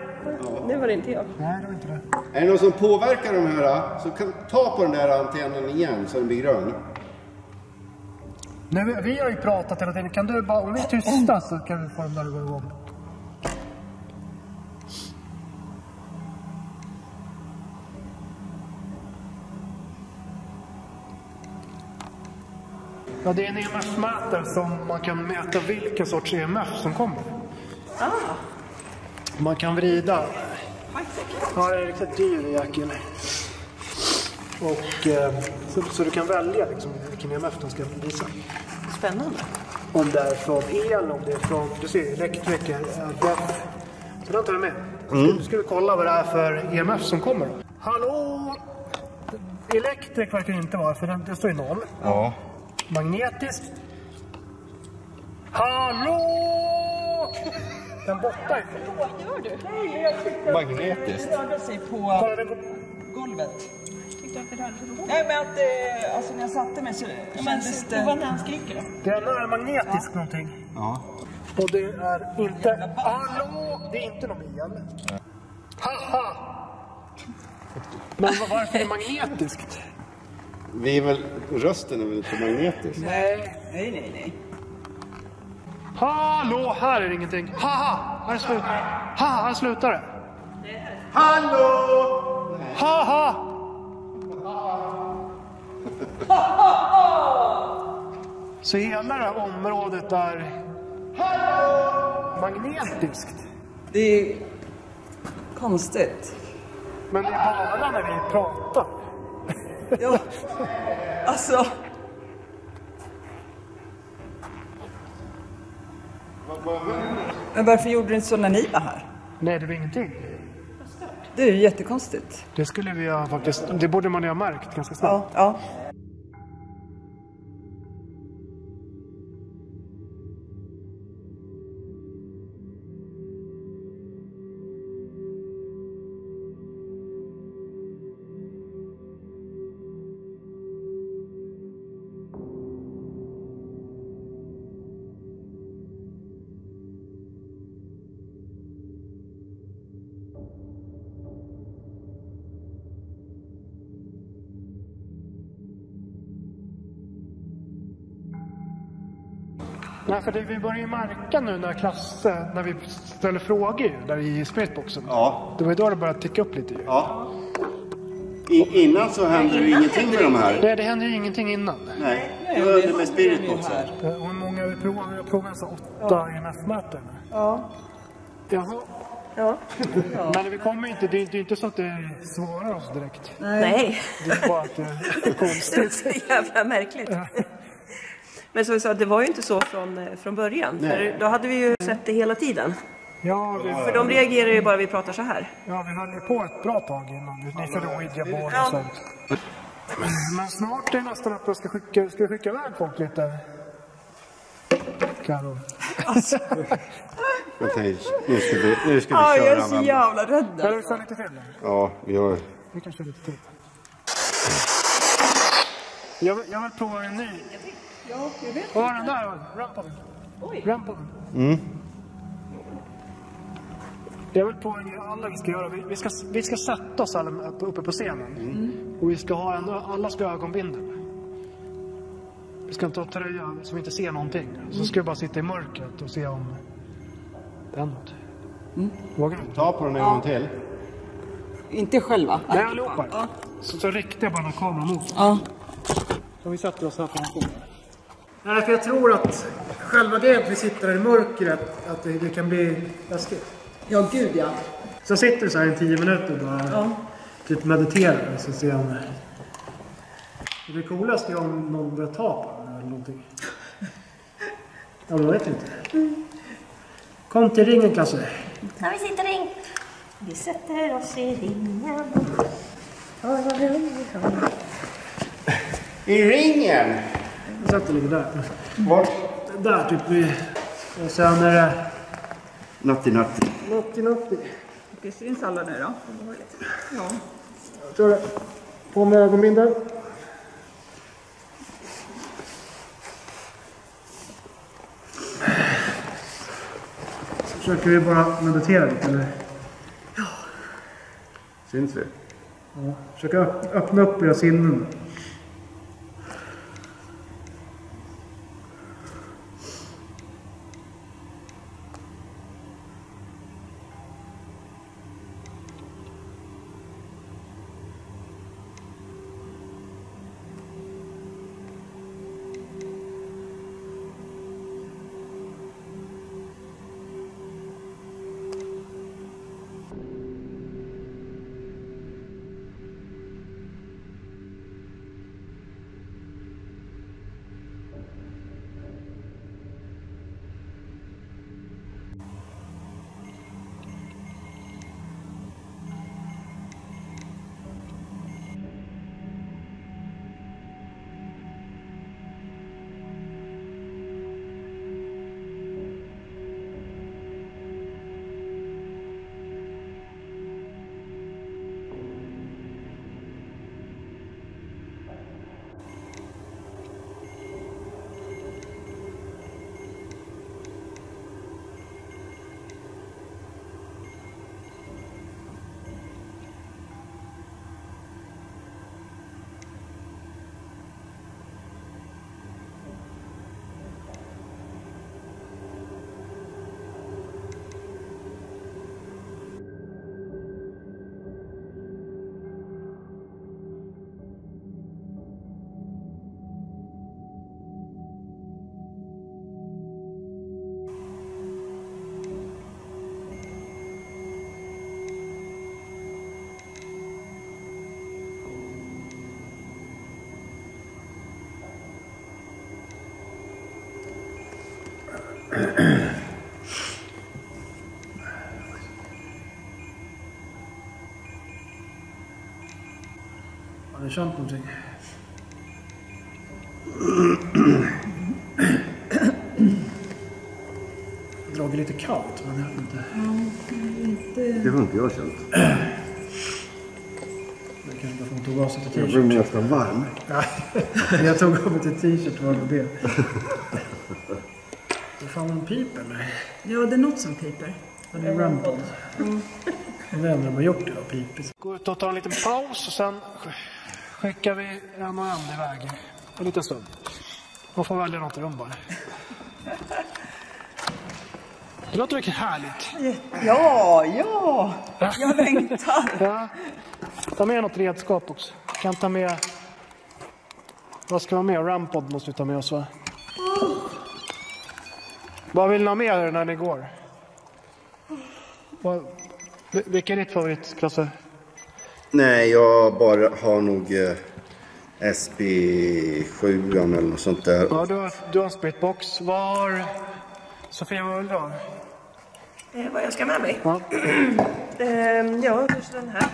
Det var det inte jag. Nej, det var inte det. Är det någon som påverkar de här så kan ta på den där antennen igen så den blir grön. Nej, vi, vi har ju pratat hela tiden. Kan du bara, om vi är tysta så kan vi få den där att gå igång. Ja, det är en EMF-mätare som man kan mäta vilken sorts EMF som kommer. Man kan vrida. Ja, det är en riktigt dyr jäkel. Och, eh, så, så du kan välja liksom, vilken EMF den ska visa. Spännande. Om det är från el, om det är från, du ser, elektriker, def. Så den tar du med. Nu ska vi kolla vad det är för EMF som kommer. Hallå! Elektrik verkar inte vara, för den, det står ju noll. Ja. Magnetiskt. Hallå! Den borta. Vad gör du? Magnetiskt. rörde sig på Kolla, den går... golvet. Det Nej men att eh, alltså när jag satte mig så kändes Det var det... när han skriker då. Den är magnetisk någonting. Ja. Och det är inte... Hallå! Det är inte någon el. Haha! Men vad- varför är det magnetiskt? Vi är väl, rösten är väl inte magnetisk? Nej. Nej nej nej. Hallå! Här är det ingenting. Haha! Här slutar Haha, här slutar det. Hallå! Haha! Så hela det här området är magnetiskt. Det är konstigt. Men det är bara när vi pratar. Ja. Alltså. Men varför gjorde du inte så när ni var här? Nej, det var ingenting. Det är ju jättekonstigt. Det skulle vi ha faktiskt... Det borde man ju ha märkt ganska snabbt. Ja, ja. Nej, för det vi börjar ju märka nu när klass... När vi ställer frågor där i spiritboxen. Ja. Det var ju då det började ticka upp lite ju. ja. I, innan så hände det ju ingenting med de här. Nej, det hände ju ingenting innan. Nej, det var det med spiritboxen. Eh, Och hur många har vi provat? Vi har provat så åtta EMF-mätare nu. ja. Jaha. Ja. Men vi kommer inte... Det är, det är inte så att det svarar oss direkt. Nej. Det är bara att det är Det är konstigt. så jävla märkligt. Men som vi sa, det var ju inte så från, eh, från början. För då hade vi ju sett det hela tiden. Ja, vi, För de reagerar ju bara vi pratar så här. ja, vi höll ju på ett bra tag innan ni förde ouija-board och Ja. sånt. Men snart är det nästan att jag ska skicka, ska skicka iväg folk lite. Karo. Jag tänkte, nu ska vi, nu ska vi Ja, jag köra är så jävla rädd. Eller vi kör lite till. Ja, vi har... Vi kan köra lite till. Jag, jag vill prova en ny. Ja, jag vet. Vad var den där? På på den. Mm. Jag vill en alla vi ska göra. Vi, vi, ska, vi ska sätta oss alla uppe- på scenen. Och vi ska ha en, alla ska ha ögonbindel. Vi ska inte ha tröja så vi inte ser någonting. Så ska vi bara sitta i mörkret och se om det händer något. Vågar du? Ta på den en gång till. Inte själva. Nej, allihopa. Så, så riktar jag bara kameran mot. Ja. Så vi sätter oss här framför. Nej, för jag tror att själva det att vi sitter här i mörkret, att det, det kan bli läskigt. Ja, gud ja. Så sitter vi så här i tio minuter och bara typ mediterar och så ser om... Det coolaste är om någon börjar ta på den eller någonting. Ja, men jag vet inte. Kom till ringen Klasse. När vi sitter i ring. Vi sätter oss i ringen. I ringen! Jag sätter ligger där. Vart? Där typ. Vi, och sen är det Natti natti. natti natti. Okej, syns alla nu då? Ja. Jag tror det. På med ögonbindel. Så försöker vi bara meditera lite eller? Syns vi? Ja, försöka öpp- öppna upp era sinnen. Känt någonting? Dragit lite kallt, men jag vet inte. Det har inte jag känt. Det kanske bara för att hon tog av sig till Jag t-shirt. blir nästan varm. Nej, jag tog av mig till t-shirt, var det det? Vad fan hon piper eller? Ja, det är något som piper. Ja, det är Rampod. Jag vet inte om de har gjort det då, pipigt. Gå ut och ta en liten paus och sen skickar vi en och en iväg en liten stund. Man får välja något rum bara. Det låter mycket härligt. Ja, ja! Jag längtar. Ja. Ta med något redskap också. Kan ta med... Vad ska vara med? Rampod måste vi ta med oss va? Vad vill ni ha med er när ni går? Vad... vil- Vilken är ditt favorit, Klasse? Nej, jag bara har nog eh, SB7 eller något sånt där. Ja, du har, du har en spritbox. Var... Sofia, vad vill du ha? Eh, vad jag ska med mig? Ja, Ehm, ja, kanske den här.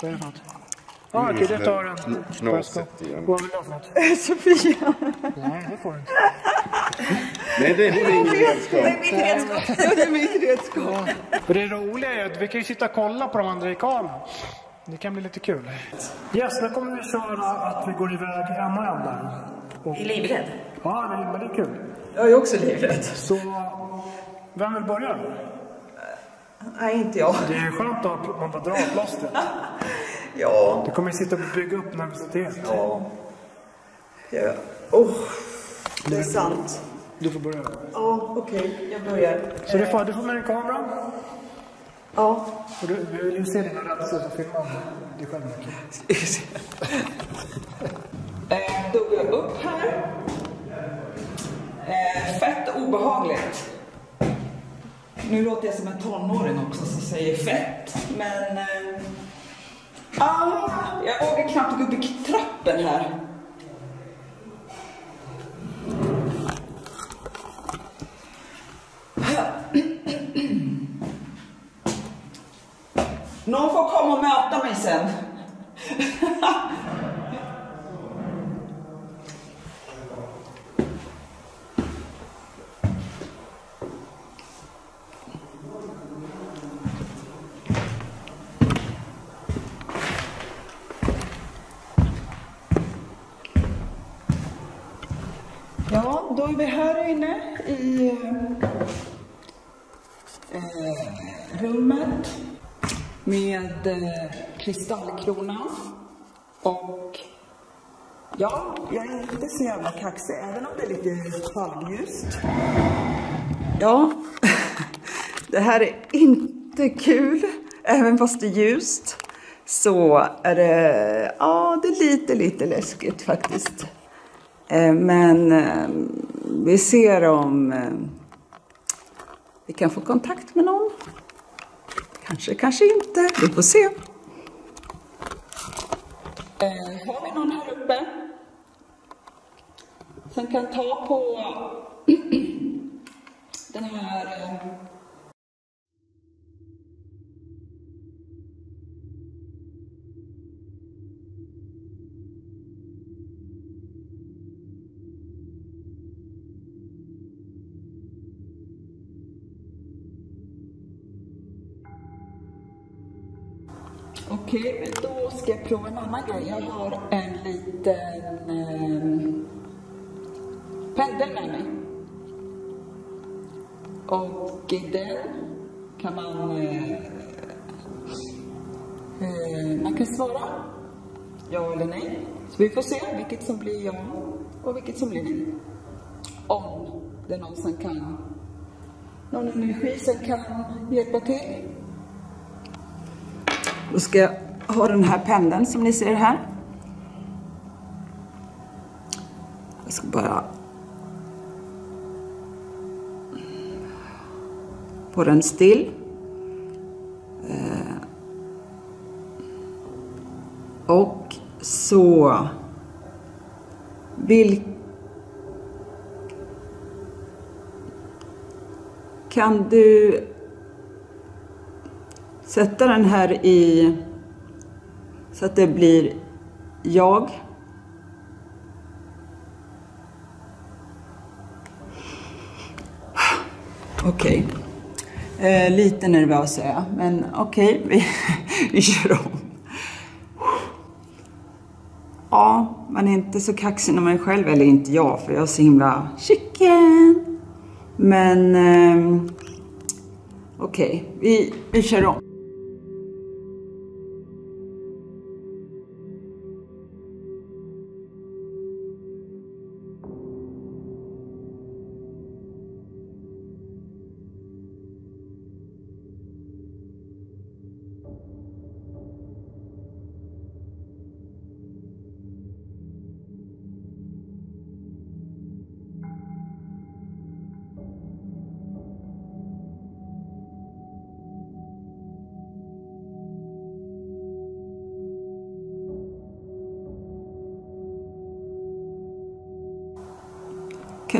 vad är det för något? Ja, okej, du tar den. Kn- Knaset igen. Vad vill du ha för något? Sofia. Nej, det får du inte. Nej, det är inget redskap. Mitt redskap. Ja, det är mitt redskap. Det roliga är att vi kan ju sitta och kolla på de andra i kameran. Det kan bli lite kul. Yes, nu kommer vi köra att vi går iväg en där. Och, I livrädd. ja, det, men det är kul. Jag är också livrädd. Så, vem vill börja då? Nej, inte jag. Det är skönt att man bara drar plåstret. Ja. Det kommer ju sitta och bygga upp nervositet. Ja. ja. Oh, det är sant. Du får börja. Ja, okej. Jag börjar. Så du får, du får med din kamera. Ja. Och du, vi vill ju se dina rädslor så filmar dig själv mycket. Eh, Då går jag upp här. Eh, fett obehagligt. Nu låter jag som en tonåring också som säger fett. Men... Eh, ah, jag vågar knappt gå upp i trappen här. Någon får komma och möta mig sen. Ja, då är vi här inne i eh, rummet med eh, kristallkronan. Och ja, jag är inte så jävla kaxig, även om det är lite halvljust. Ja, det här är inte kul, även fast det är ljust. Så är det, ja, det är lite, lite läskigt faktiskt. Eh, Men eh, vi ser om eh, vi kan få kontakt med någon. Kanske, kanske inte. Vi får se. Eh, har vi någon här uppe? Som kan ta på den här... Eh, prova en annan grej. Jag har en liten eh, pendel med mig. Och i den kan man... Eh, eh, man kan svara ja eller nej. Så vi får se vilket som blir ja och vilket som blir nej. Om det är någon som kan... Någon energi som kan hjälpa till. Då ska jag har den här pendeln som ni ser här. Jag ska bara få den still. Eh, och så... Vil... Kan du sätta den här i så att det blir jag? Okej. Eh, lite nervös är jag, men okej, vi, vi kör om. Ja, man är inte så kaxig när man är själv, eller inte jag, för jag är så himla chicken. Men eh, okej, vi, vi kör om.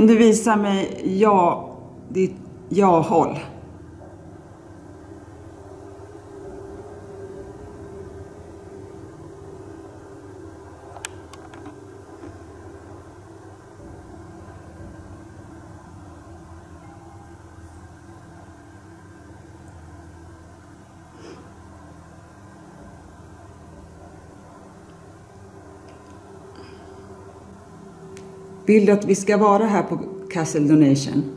Om du visa mig ja, ditt ja-håll? Vill du att vi ska vara här på Castle Donation?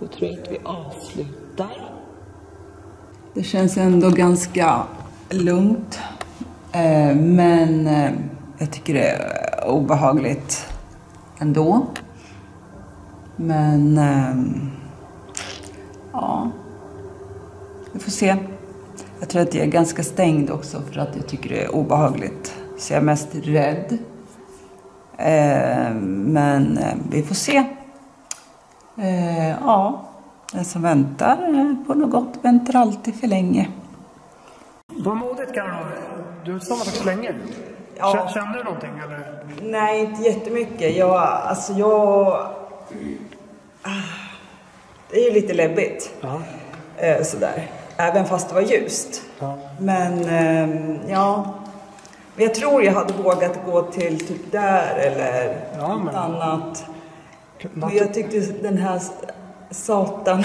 Då tror jag att vi avslutar. Det känns ändå ganska lugnt. Eh, men eh, jag tycker det är obehagligt ändå. Men... Ehm, ja. Vi får se. Jag tror att jag är ganska stängd också för att jag tycker det är obehagligt. Så jag är mest rädd. Eh, men vi får se. Eh, ja, den som väntar på något gott väntar alltid för länge. Vad modigt Carro. Du har stannat så länge. Ja. Kä- Kände du någonting eller? Nej, inte jättemycket. Jag, alltså jag... Ah, Det är ju lite läbbigt. Ja. Eh, sådär. Även fast det var ljust. ja. Men ehm, ja. Jag tror jag hade vågat gå till typ där eller Ja, något men- annat. Men jag tyckte den här satan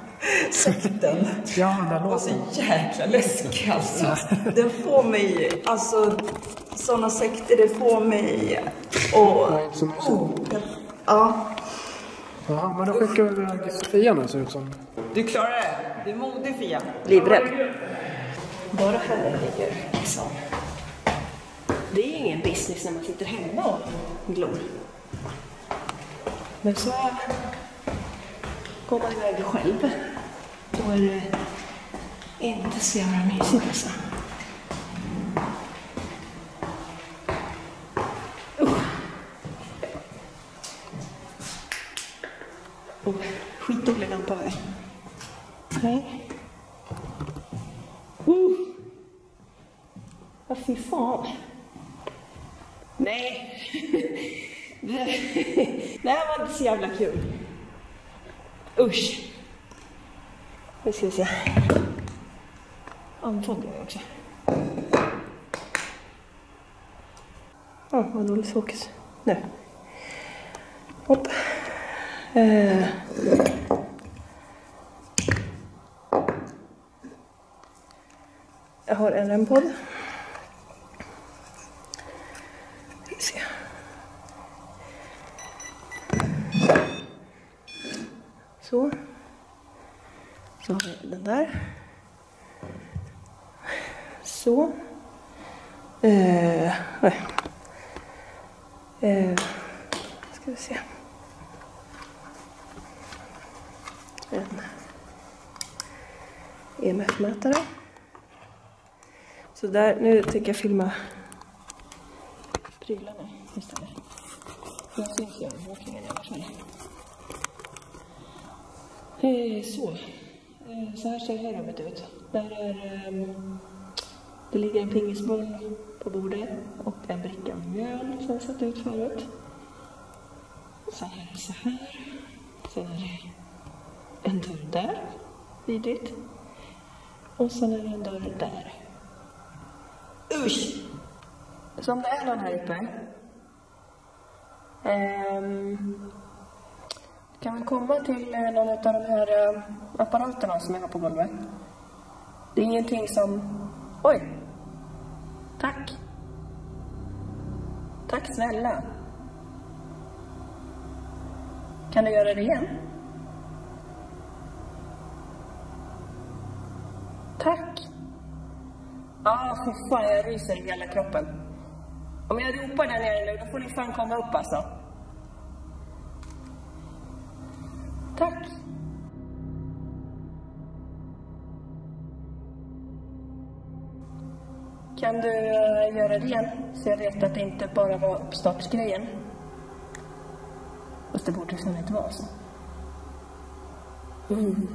sekten Ja, den var så jäkla läskig alltså. Den får mig, alltså sådana sekter det får mig mysigt. Oh, ja. Ja, men då skickar vi iväg Sofia nu ser ut som. Du klarar det. Du är modig Fia. Livrädd. Bara här ligger liksom. Det är ingen business när man sitter hemma och glor. Men så går man iväg själv. Då är det inte så jävla mysigt alltså. Oh, skitdålig lampa var det. Nej. Uh. Ja, fy fan. Nej. Det här var inte så jävla kul. Usch. Nu ska vi se. Andfådd har jag också. Ja, vad dåligt fokus. Nu. Hopp. Eh. Jag har en rempodd. Ska vi se. Så. Så har vi den där. Så. Eh, oj. eh, ska vi se. En EMF-mätare. Så där, nu tänker jag filma prylarna. Jag syns ju övervakningen i alla fall. Så. Så här ser det här rummet ut. Där är, det ligger en pingisboll på bordet och en bricka med mjöl som jag satt ut förut. Sen är det så här. Sen är det en dörr där. Vidrigt. Och sen är det en dörr där. Usch! Så om det är någon här uppe. Ehm, kan vi komma till eh, någon av de här eh, apparaterna som jag har på golvet? Det är ingenting som... Oj! Tack! Tack snälla! Kan du göra det igen? Tack! Ah, för fan, jag ryser i hela kroppen. Om jag ropar där nere nu, då får ni fan komma upp alltså. Tack! Kan du eh, göra det igen? Så jag vet att det inte bara var uppstartsgrejen. Fast det borde fan inte vara så. Mm.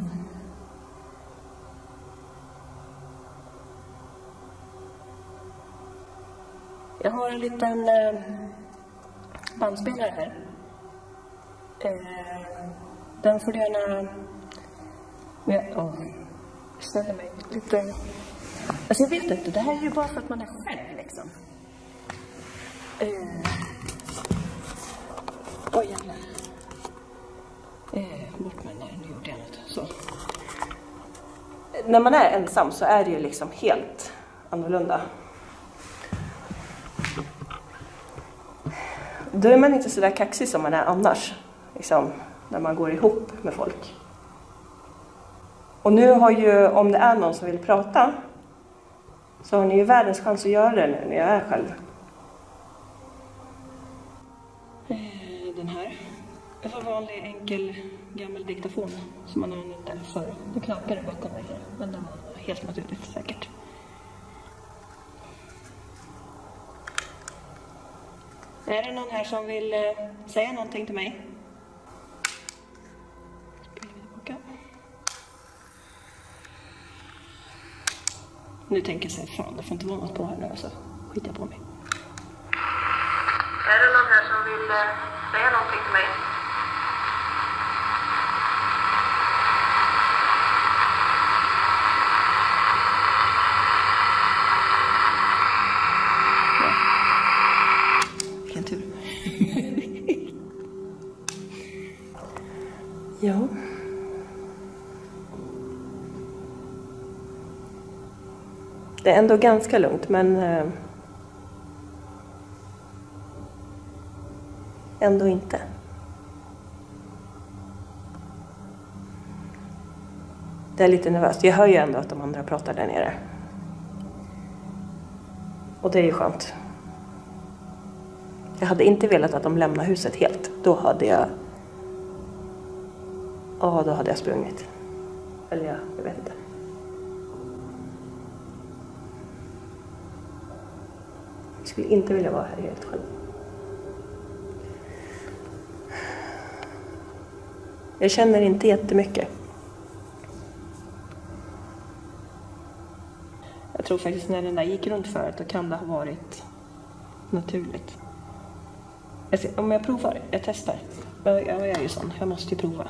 Jag har en liten eh, bandspelare här. Eh, den får du gärna... Jag, åh, jag mig lite... Alltså jag vet inte, det här är ju bara för att man är själv liksom. Eh, Oj jävlar. Eh, bort med den där, nu gjorde jag något. Så. När man är ensam så är det ju liksom helt annorlunda. Då är man inte så där kaxig som man är annars. Liksom, när man går ihop med folk. Och nu har ju, om det är någon som vill prata, så har ni ju världens chans att göra det nu när jag är själv. Eh, den här. En var vanlig enkel gammal diktafon som man använde förr. Det knakade bakom mig här, men den var helt naturligt säkert. Är det någon här som vill eh, säga någonting till mig? Nu tänker jag så här, fan det får inte vara något på här nu alltså. så skiter jag på mig. Är det någon här som vill eh, säga någonting till mig? Det är ändå ganska lugnt men eh, ändå inte. Det är lite nervöst. Jag hör ju ändå att de andra pratar där nere. Och det är ju skönt. Jag hade inte velat att de lämnar huset helt. Då hade jag... Ja, då hade jag sprungit. Eller ja, jag vet inte. Skulle inte vilja vara här helt själv. Jag känner inte jättemycket. Jag tror faktiskt när den där gick runt förut, då kan det ha varit naturligt. Jag ser, om jag provar, jag testar. Jag, jag är ju sån, jag måste ju prova.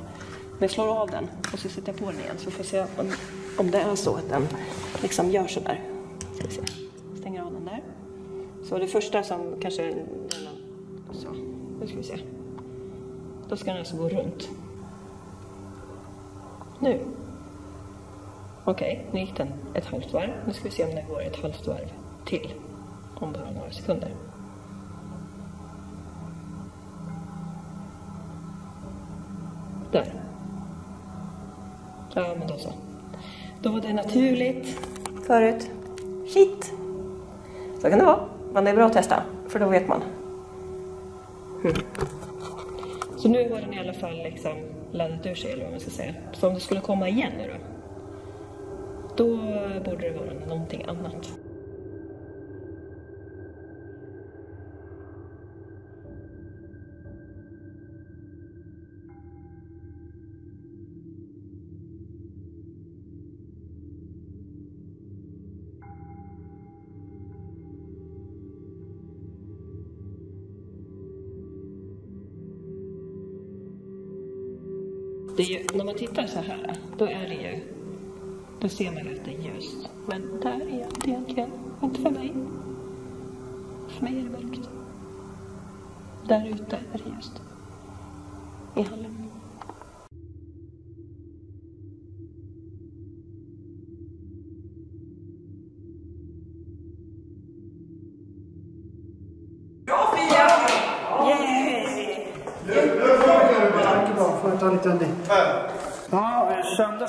Men jag slår av den och så sätter jag på den igen så får jag se om, om det är så att den liksom gör sådär. Ska vi se. Så det första som kanske... Så, nu ska vi se. Då ska den alltså gå runt. Nu. Okej, nu gick den ett halvt varv. Nu ska vi se om den går ett halvt varv till. Om bara några sekunder. Där. Ja, men då så. Då var det naturligt förut. Shit! Så kan det vara. Men det är bra att testa, för då vet man. Mm. Så nu har den i alla fall liksom laddat ur sig, eller vad man ska säga. Så om det skulle komma igen nu då, då borde det vara någonting annat. Ju, när man tittar så här, då är det ju, då ser man att det är ljust. Men där är det egentligen, inte för mig. För mig är det mörkt. Där ute är det ljust.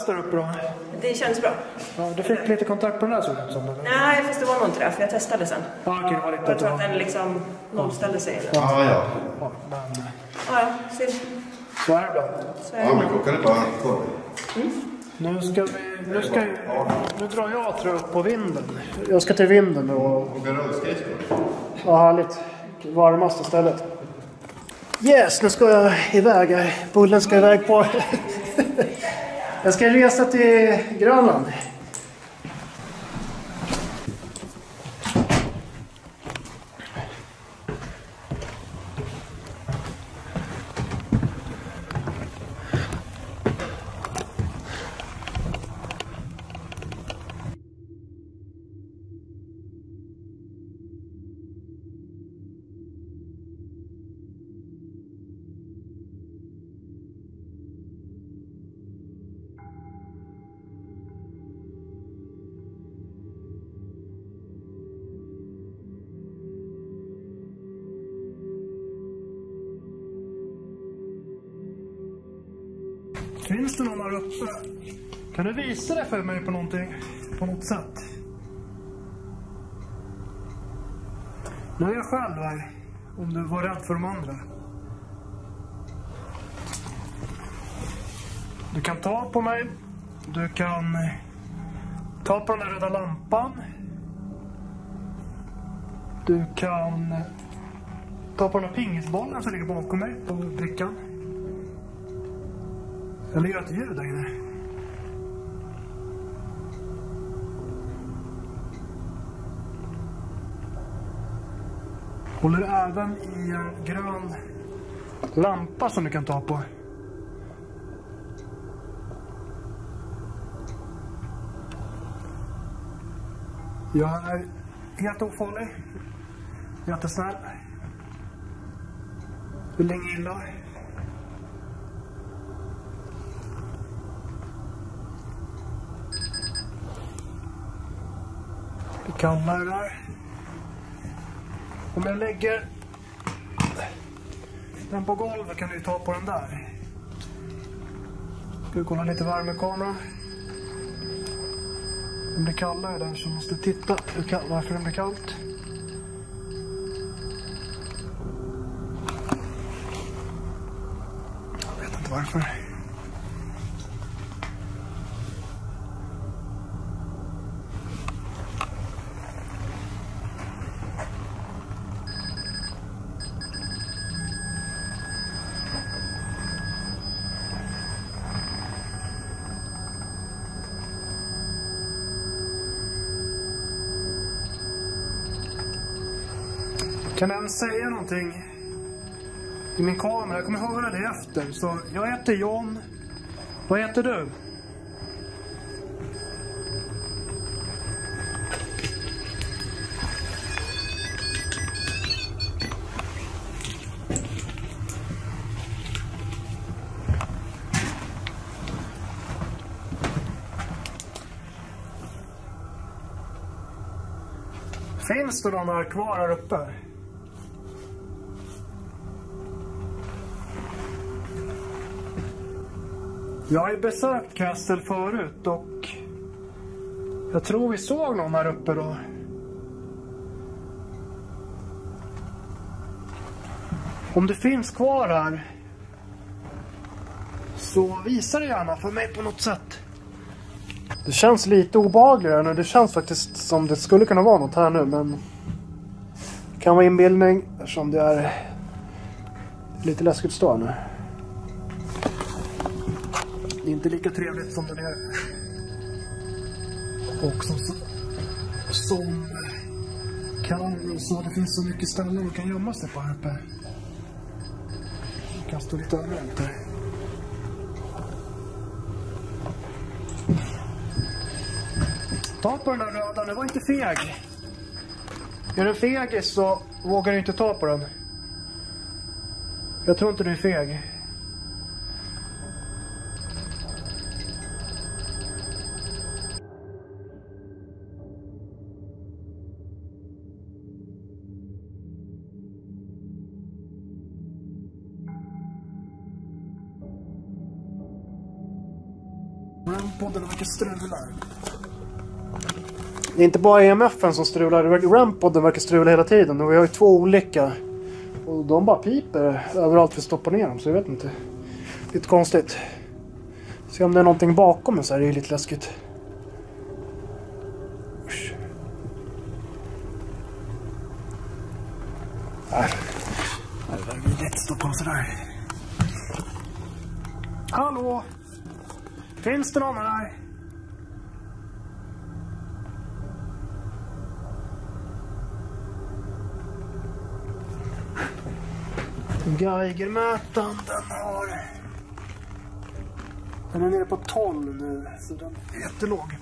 Det kändes där uppe då. Det känns bra. Ja, du fick lite kontakt på den där såg som. eller? Nej, fast det var nog inte det, för jag testade sen. Ja, okej, det var lite Jag tror att den liksom nollställde sig. Eller? Ja, ja. var... Men Ja, ja, synd. så är det ibland. Ja, det. men klockan är bara tolv. Nu ska vi... Nu, ska, nu drar jag tror jag på vinden. Jag ska till vinden och... Åka rullskridskor. Ja, härligt. Varmaste stället. Yes, nu ska jag iväg. här. Bullen ska iväg på... jag ska resa till Grönland. Finns det någon här uppe? Kan du visa det för mig på någonting? På något sätt? Nu är jag själv här. Om du var rädd för de andra. Du kan ta på mig. Du kan eh, ta på den där röda lampan. Du kan eh, ta på den här pingisbollen som ligger bakom mig på brickan. Eller gör ett ljud där inne. Håller även i en grön lampa som du kan ta på. Jag är helt ofarlig. Jättesnäll. Vill inget illa. Det kallar där. Om jag lägger den på golvet kan du ta på den där. Ska vi kolla lite värmekamera. Den blir kallare där så måste titta varför den blir kallt. Jag vet inte varför. Kan den säga någonting i min kamera? Jag kommer höra det efter. Så jag heter John. Vad heter du? Finns det någon kvar här uppe? Jag har ju besökt Kassel förut och jag tror vi såg någon här uppe då. Om det finns kvar här så visa det gärna för mig på något sätt. Det känns lite obehagligare nu. Det känns faktiskt som det skulle kunna vara något här nu men det kan vara inbildning eftersom det är lite läskigt att stå här nu. Det är inte lika trevligt som det är. Och som, som Carro så, det finns så mycket ställen man kan gömma sig på här uppe. Man kan stå lite överallt här. Ta på den där röda, den var inte feg. Är du fegis så vågar du inte ta på den. Jag tror inte du är feg. Rampodden verkar strula. Det är inte bara EMF som strular. Rampodden verkar strula hela tiden. Och vi har ju två olika. Och de bara piper överallt vi stoppar ner dem. Så jag vet inte. Lite konstigt. Se om det är någonting bakom mig så här. Det är lite läskigt. Usch. Äh. Det verkar lätt att stå på sådär. Hallå? Finns det någon här? Geigermätaren den har... Den är nere på 12 nu, så den är jättelåg.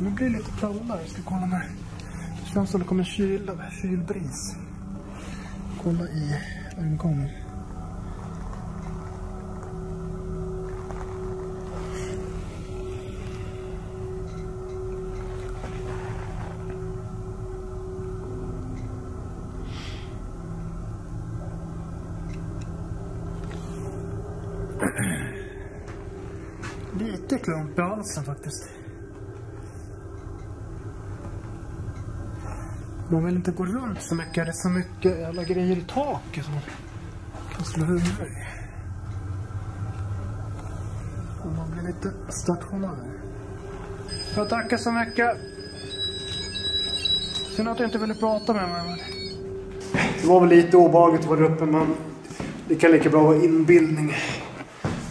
Nu blir det lite kallare. Jag ska kolla med... Det känns som det kommer kyl, kylbris. Kolla i värmekameran. Upp i halsen faktiskt. Man vill inte gå runt så mycket. Det är så mycket jävla grejer i taket som man kan slå huvudet i. Och man blir lite stationär. Jag tackar så mycket. Synd att du inte ville prata med mig. Det var väl lite obehagligt att vara där uppe men det kan lika bra vara inbildning.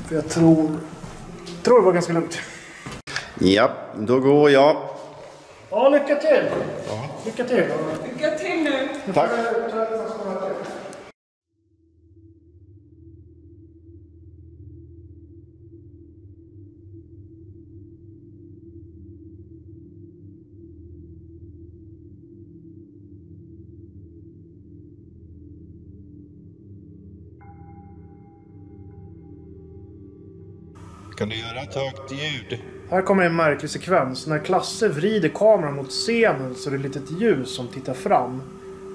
För jag tror, tror det var ganska lugnt. Ja, då går jag. Ja, lycka till! Lycka till! Lycka till nu! Tack. Kan du göra ett högt ljud? Här kommer en märklig sekvens. När Klasse vrider kameran mot scenen så är det ett litet ljus som tittar fram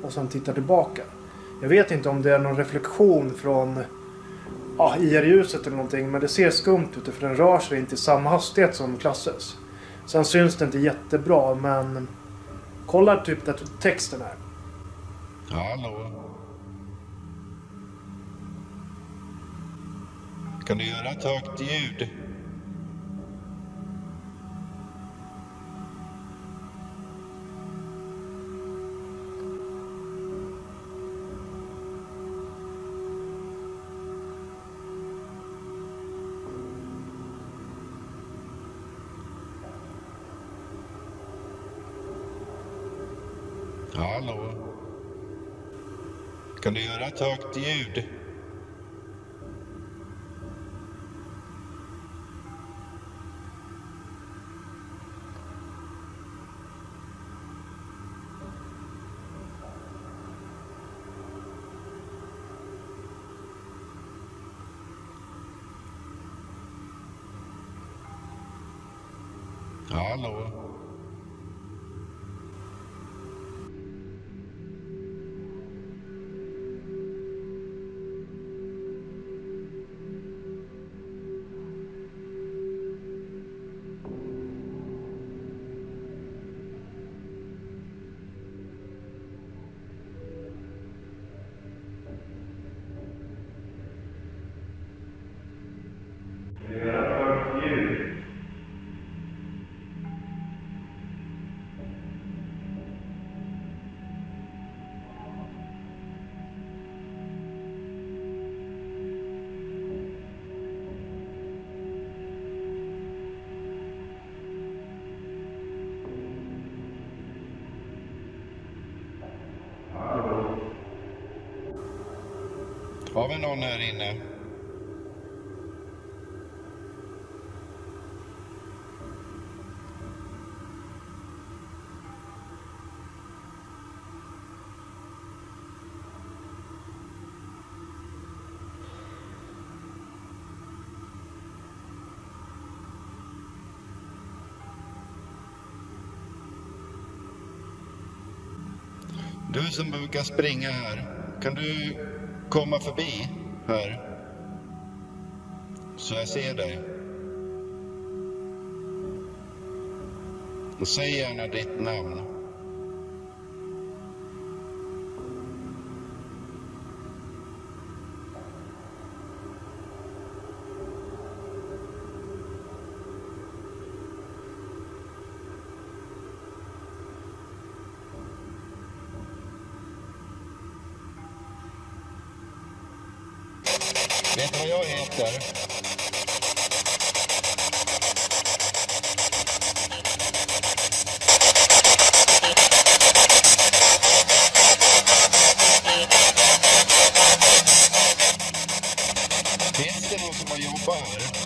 och sen tittar tillbaka. Jag vet inte om det är någon reflektion från ja, IR-ljuset eller någonting men det ser skumt ut för den rör sig inte i samma hastighet som Klasses. Sen syns det inte jättebra men kolla typ där texten är. Hallå? Kan du göra ett högt ljud? Kan du göra har vi någon här inne? Du som brukar springa här, kan du komma förbi här. Så jag ser dig. Och säg gärna ditt namn. när jag äter. Finns det någon som har?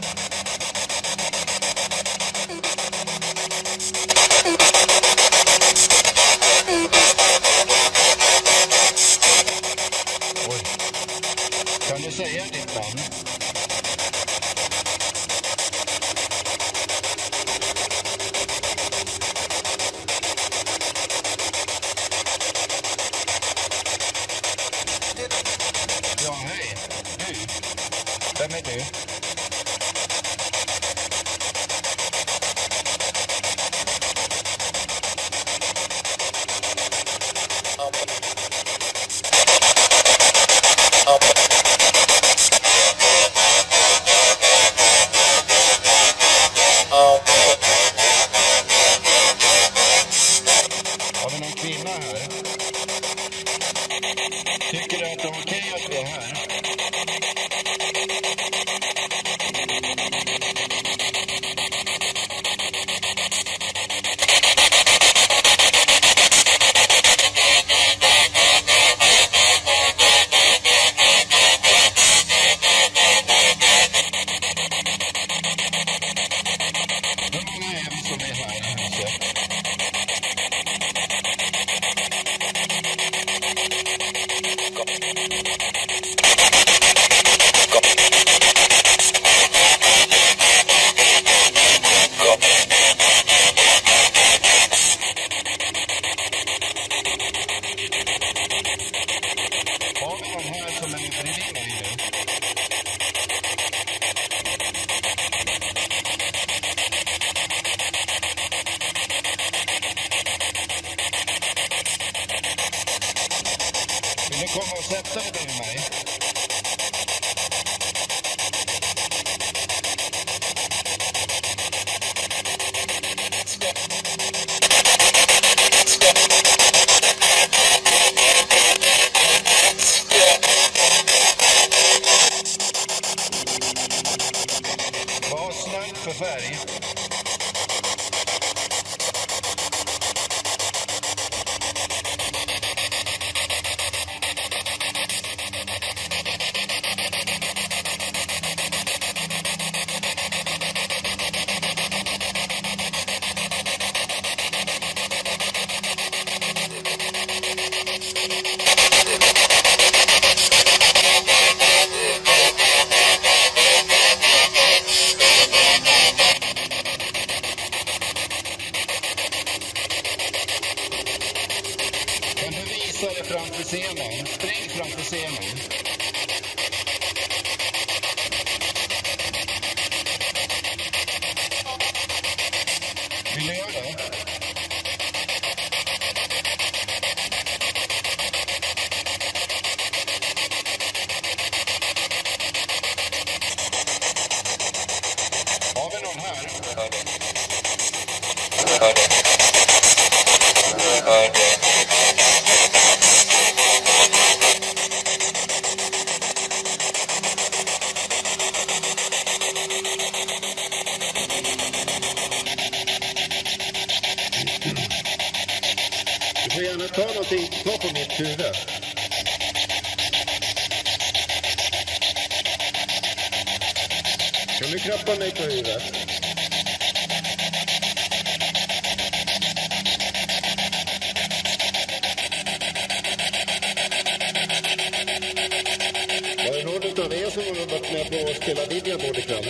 Att spela videoboard ikväll?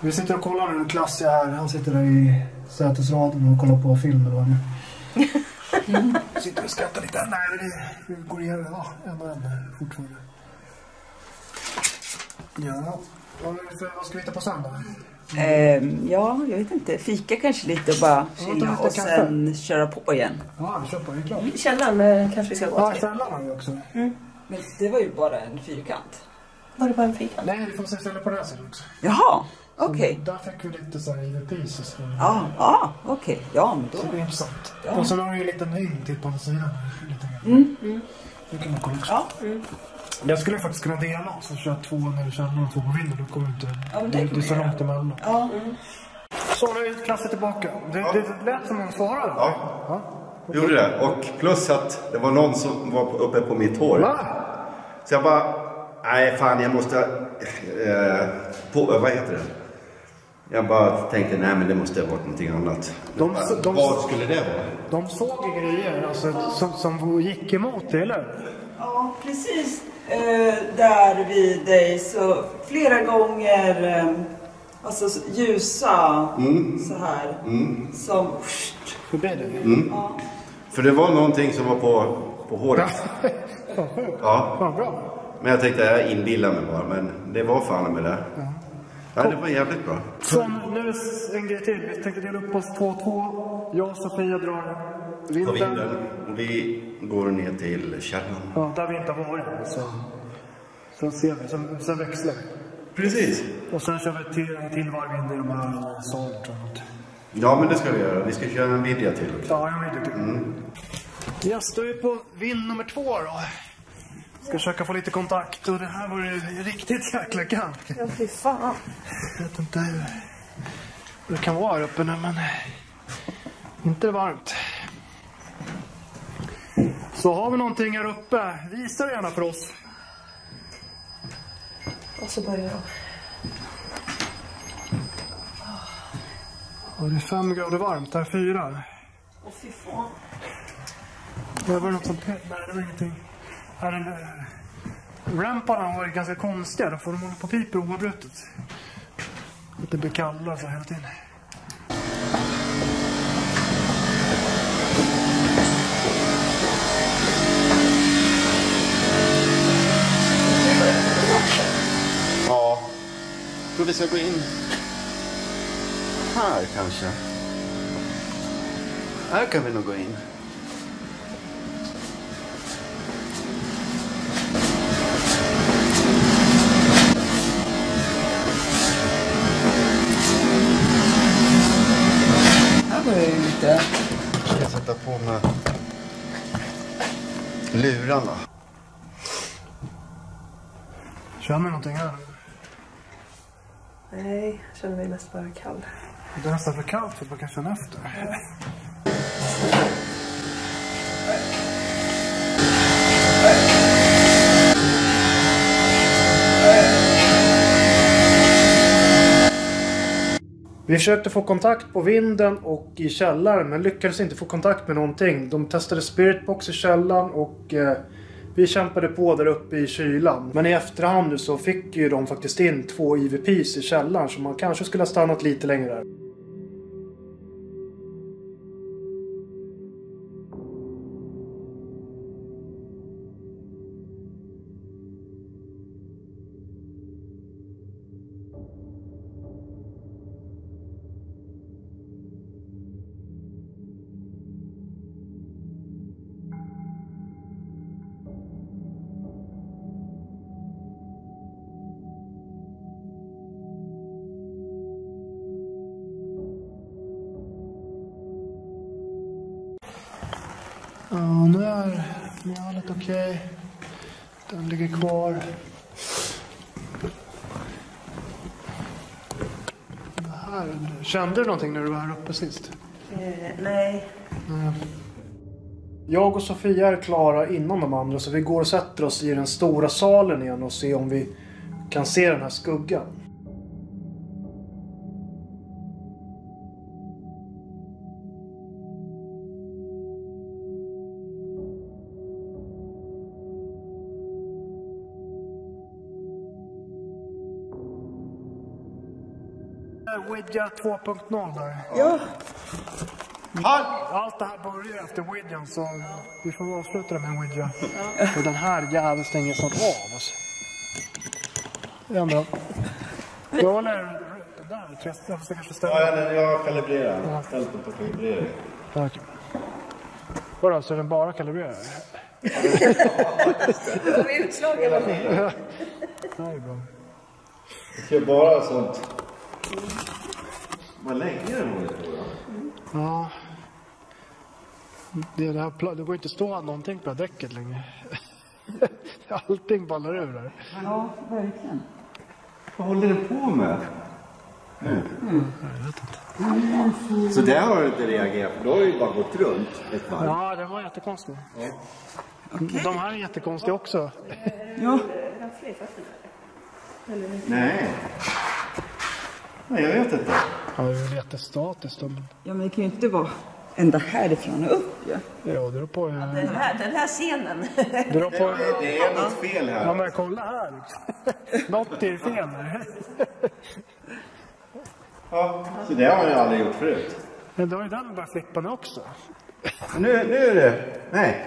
Vi sitter och kollar. En klass är här. Han sitter där i sätesraden och kollar på film eller vad det. Sitter och skrattar lite. Nej, det vi går igenom ja, en och en fortfarande. Ja, vad ska vi hitta på sen då? Ehm, ja, jag vet inte. Fika kanske lite och bara chilla lite och kaffe. sen köra på igen. Ja, vi kör på. Det är klart. Källaren eh, kanske vi ska gå Ja, till. källaren har vi också. Men det var ju bara en fyrkant. Var det bara en fika? Nej, vi får se ställa på det här sidan också. Jaha, okej. Där fick vi lite så här så så- Ja, ja, okej. Ja, men Det då. blir intressant. Och sen har vi en liten häng till på andra sidan. Lite grann. Det kan man kolla också. Ja. Jag skulle faktiskt kunna dela och köra två ner i källaren och två på vinden. Då kommer inte... Ja, det det, är så långt emellan. Ja. Så nu är klassen tillbaka. Det, det lät som hon svarade. Ja. ja. Gjorde det. Och plus att det var någon som var uppe på mitt hår. Va? Så jag bara, nej fan jag måste, eh, på, vad heter det? Jag bara tänkte, nej men det måste ha varit någonting annat. De- bara, de- vad skulle det vara? De såg ju grejer alltså, som, som gick emot det, eller? Ja, precis eh, där vid dig så flera gånger eh, alltså ljusa så här som Förbi dig. Mm. För det var någonting som var på, på håret. Ja, Fan bra. men jag tänkte jag inbillar mig bara. Men det var fan med det. Ja, det var jävligt bra. Så nu en grej till. Vi tänkte dela upp oss 2-2. Jag och Sofia drar vinden. vinden. Vi går ner till källaren. Ja, där vi inte har varit än. Så, sen ser vi. Sen, sen växlar vi. Precis. Och sen kör vi till, en till varv in i de här salen tror jag. Ja, men det ska vi göra. Vi ska köra en video till också. Ja, jag vet inte. Yes, då är vi på vind nummer två då. Ska försöka få lite kontakt och det här var ju riktigt jäkla kallt. Ja, fy fan. Jag vet inte hur det kan vara här uppe nu men inte varmt. Så har vi någonting här uppe, visa det gärna för oss. Och så börjar jag. Och det är fem grader varmt, här fyra. Åh fy fan. Det var något som... Nej, det var ingenting. Här är Ramparna varit ganska konstiga. Då får de hålla på piper oavbrutet. Att det blir kallare så hela tiden. Tror vi ska gå in här kanske. Här kan vi nog gå in. Här var det ju lite... Jag ska sätta på mig lurarna. Känner du någonting här? Nej, jag känner mig mest bara kall. Det är nästan för kallt för att man kan känna efter. Vi försökte få kontakt på vinden och i källaren men lyckades inte få kontakt med någonting. De testade spiritbox i källaren och eh, vi kämpade på där uppe i kylan. Men i efterhand så fick ju de faktiskt in två IVPs i källaren så man kanske skulle ha stannat lite längre där. Mjölet okej. Den ligger kvar. Här. Kände du någonting när du var här uppe sist? Eh, nej. Jag och Sofia är klara innan de andra så vi går och sätter oss i den stora salen igen och ser om vi kan se den här skuggan. Ouija 2.0 där. Ja. Allt det här börjar efter Ouijan så vi får avsluta det med en Ouija. Och den här jäveln stänger snart av oss. Ja men. Då eller det där, jag får kanske ställa. Ja, jag, jag kalibrerar. Ställt den på kalibrering. Ja, okej. Vadå, så är den bara kalibrerad? Får vi utslag i alla fall? Det här är bra. Jag kör bara sånt. Vad länge den håller på då? Ja. Det, det, här, det går inte att stå någonting på det här däcket längre. Allting ballar ur där. Ja, verkligen. Vad håller den på med? Så där har du inte reagerat på. Du har ju bara gått runt ett varv. Ja, det var jättekonstigt. De här är jättekonstiga också. Ja. Nej. Nej, jag vet inte. Ja, det är jättestatiskt. då, Men... ja, men det kan ju inte vara ända härifrån och upp ju. Ja, det beror på. Den här, den här scenen. Det beror på. Det är något fel Ja, här. men kolla här. Något är fel här. Ja, så det har jag aldrig gjort förut. Men då är den börjat flippa nu också. Nu, nu är det... Nej.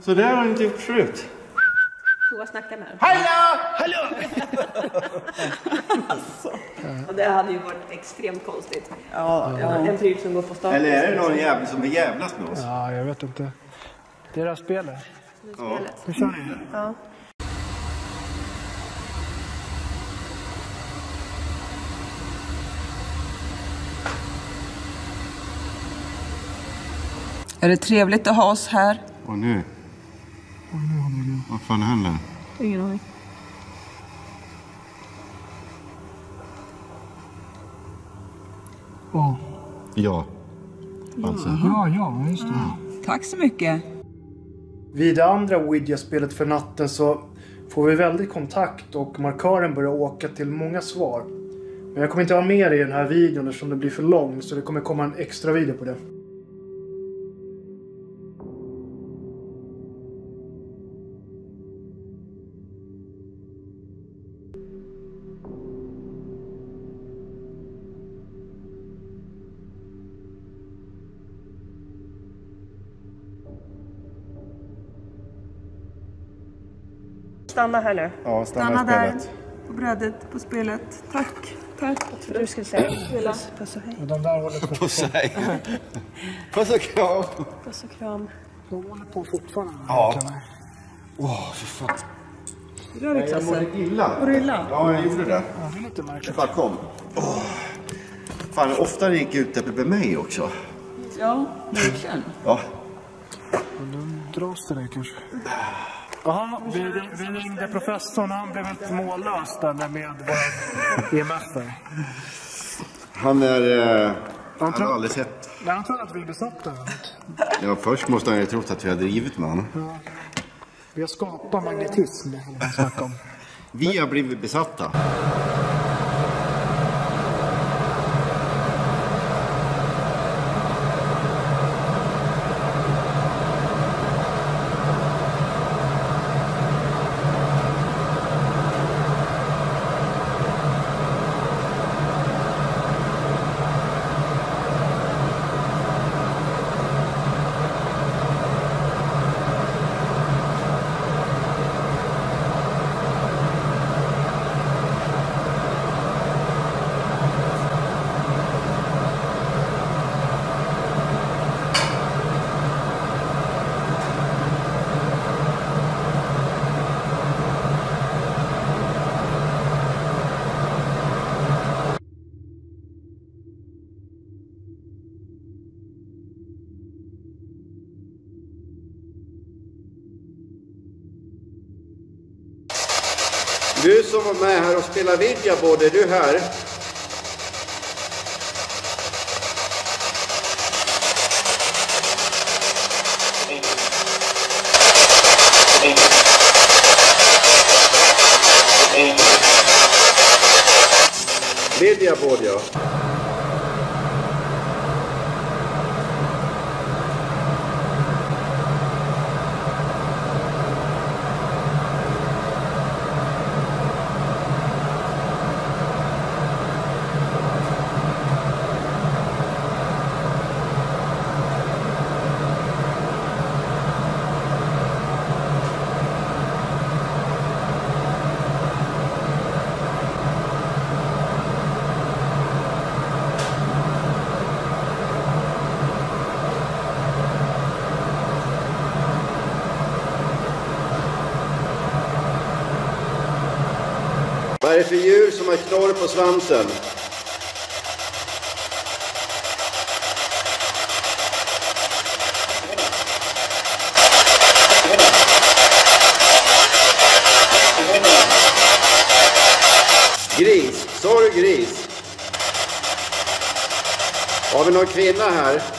Så det har jag inte gjort förut. Prova snacka med den. Hallå! Och det hade ju varit extremt konstigt. Ja, ja. En pryl som går på stapel. Eller är det någon jävel som vill jävlas med oss? Ja, jag vet inte. Det är det här spelet. Nu kör ni. Ja. Är det trevligt att ha oss här? Och nu? Vad fan händer? Ingen aning. Ja, Ja. Alltså. ja, ja just det. Tack så mycket. Vid det andra Ouija-spelet för natten så får vi väldigt kontakt och markören börjar åka till många svar. Men jag kommer inte ha med det i den här videon eftersom det blir för lång så det kommer komma en extra video på det. Stanna här nu. Ja, stanna, Stanna där. spelet. På brödet, på spelet. Tack. Tack. Du skulle säga puss, puss och hej. Och de där håller på, Puss och hej. Puss och kram. Puss och kram. de håller på fortfarande. Ja. Åh, fy fan. Hur är det Jag mådde Klasse? illa. Mår du illa? Ja, jag gjorde det. Ja, det är lite märkligt. bara kom. Åh. Fan, ofta gick ut det med mig också. Ja, verkligen. Ja. Men nu dras det där kanske. Jaha, vi, vi ringde professorn. Han blev helt mållös där med vår EMF. Han är... Eh, han har aldrig sett. Nej, han trodde att vi besatte. Ja, först måste han ju trott att vi hade drivit med honom. Vi har skapat magnetism. om. Vi har blivit besatta. Spela som Vidja, både du här. Midjabod ja. Vad är det för drar på svansen? Gris. Sa du gris? Har vi någon kvinna här?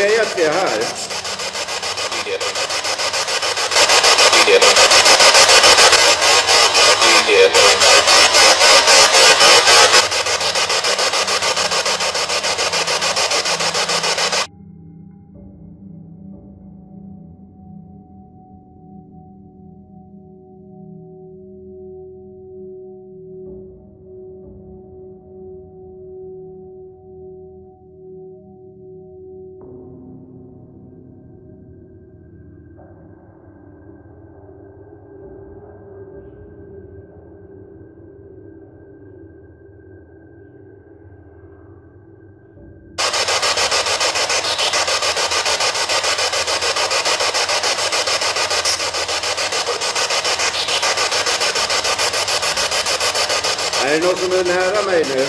Är det okej att vi är här? We did. We did. We did. Är det någon som är nära mig nu?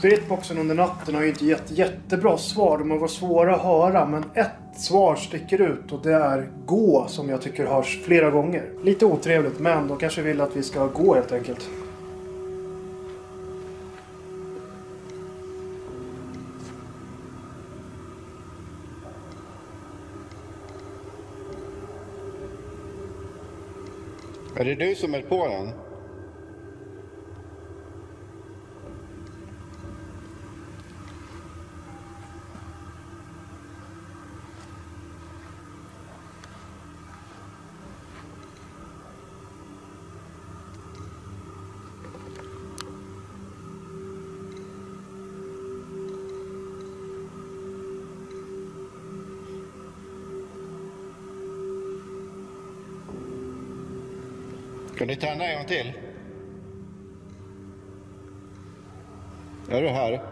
Spiritboxen under natten har ju inte gett jättebra svar. De har varit svåra att höra. Men ett svar sticker ut och det är gå som jag tycker hörs flera gånger. Lite otrevligt men de kanske vill att vi ska gå helt enkelt. Är det du som är på den? Ni tända en gång till? Är du här?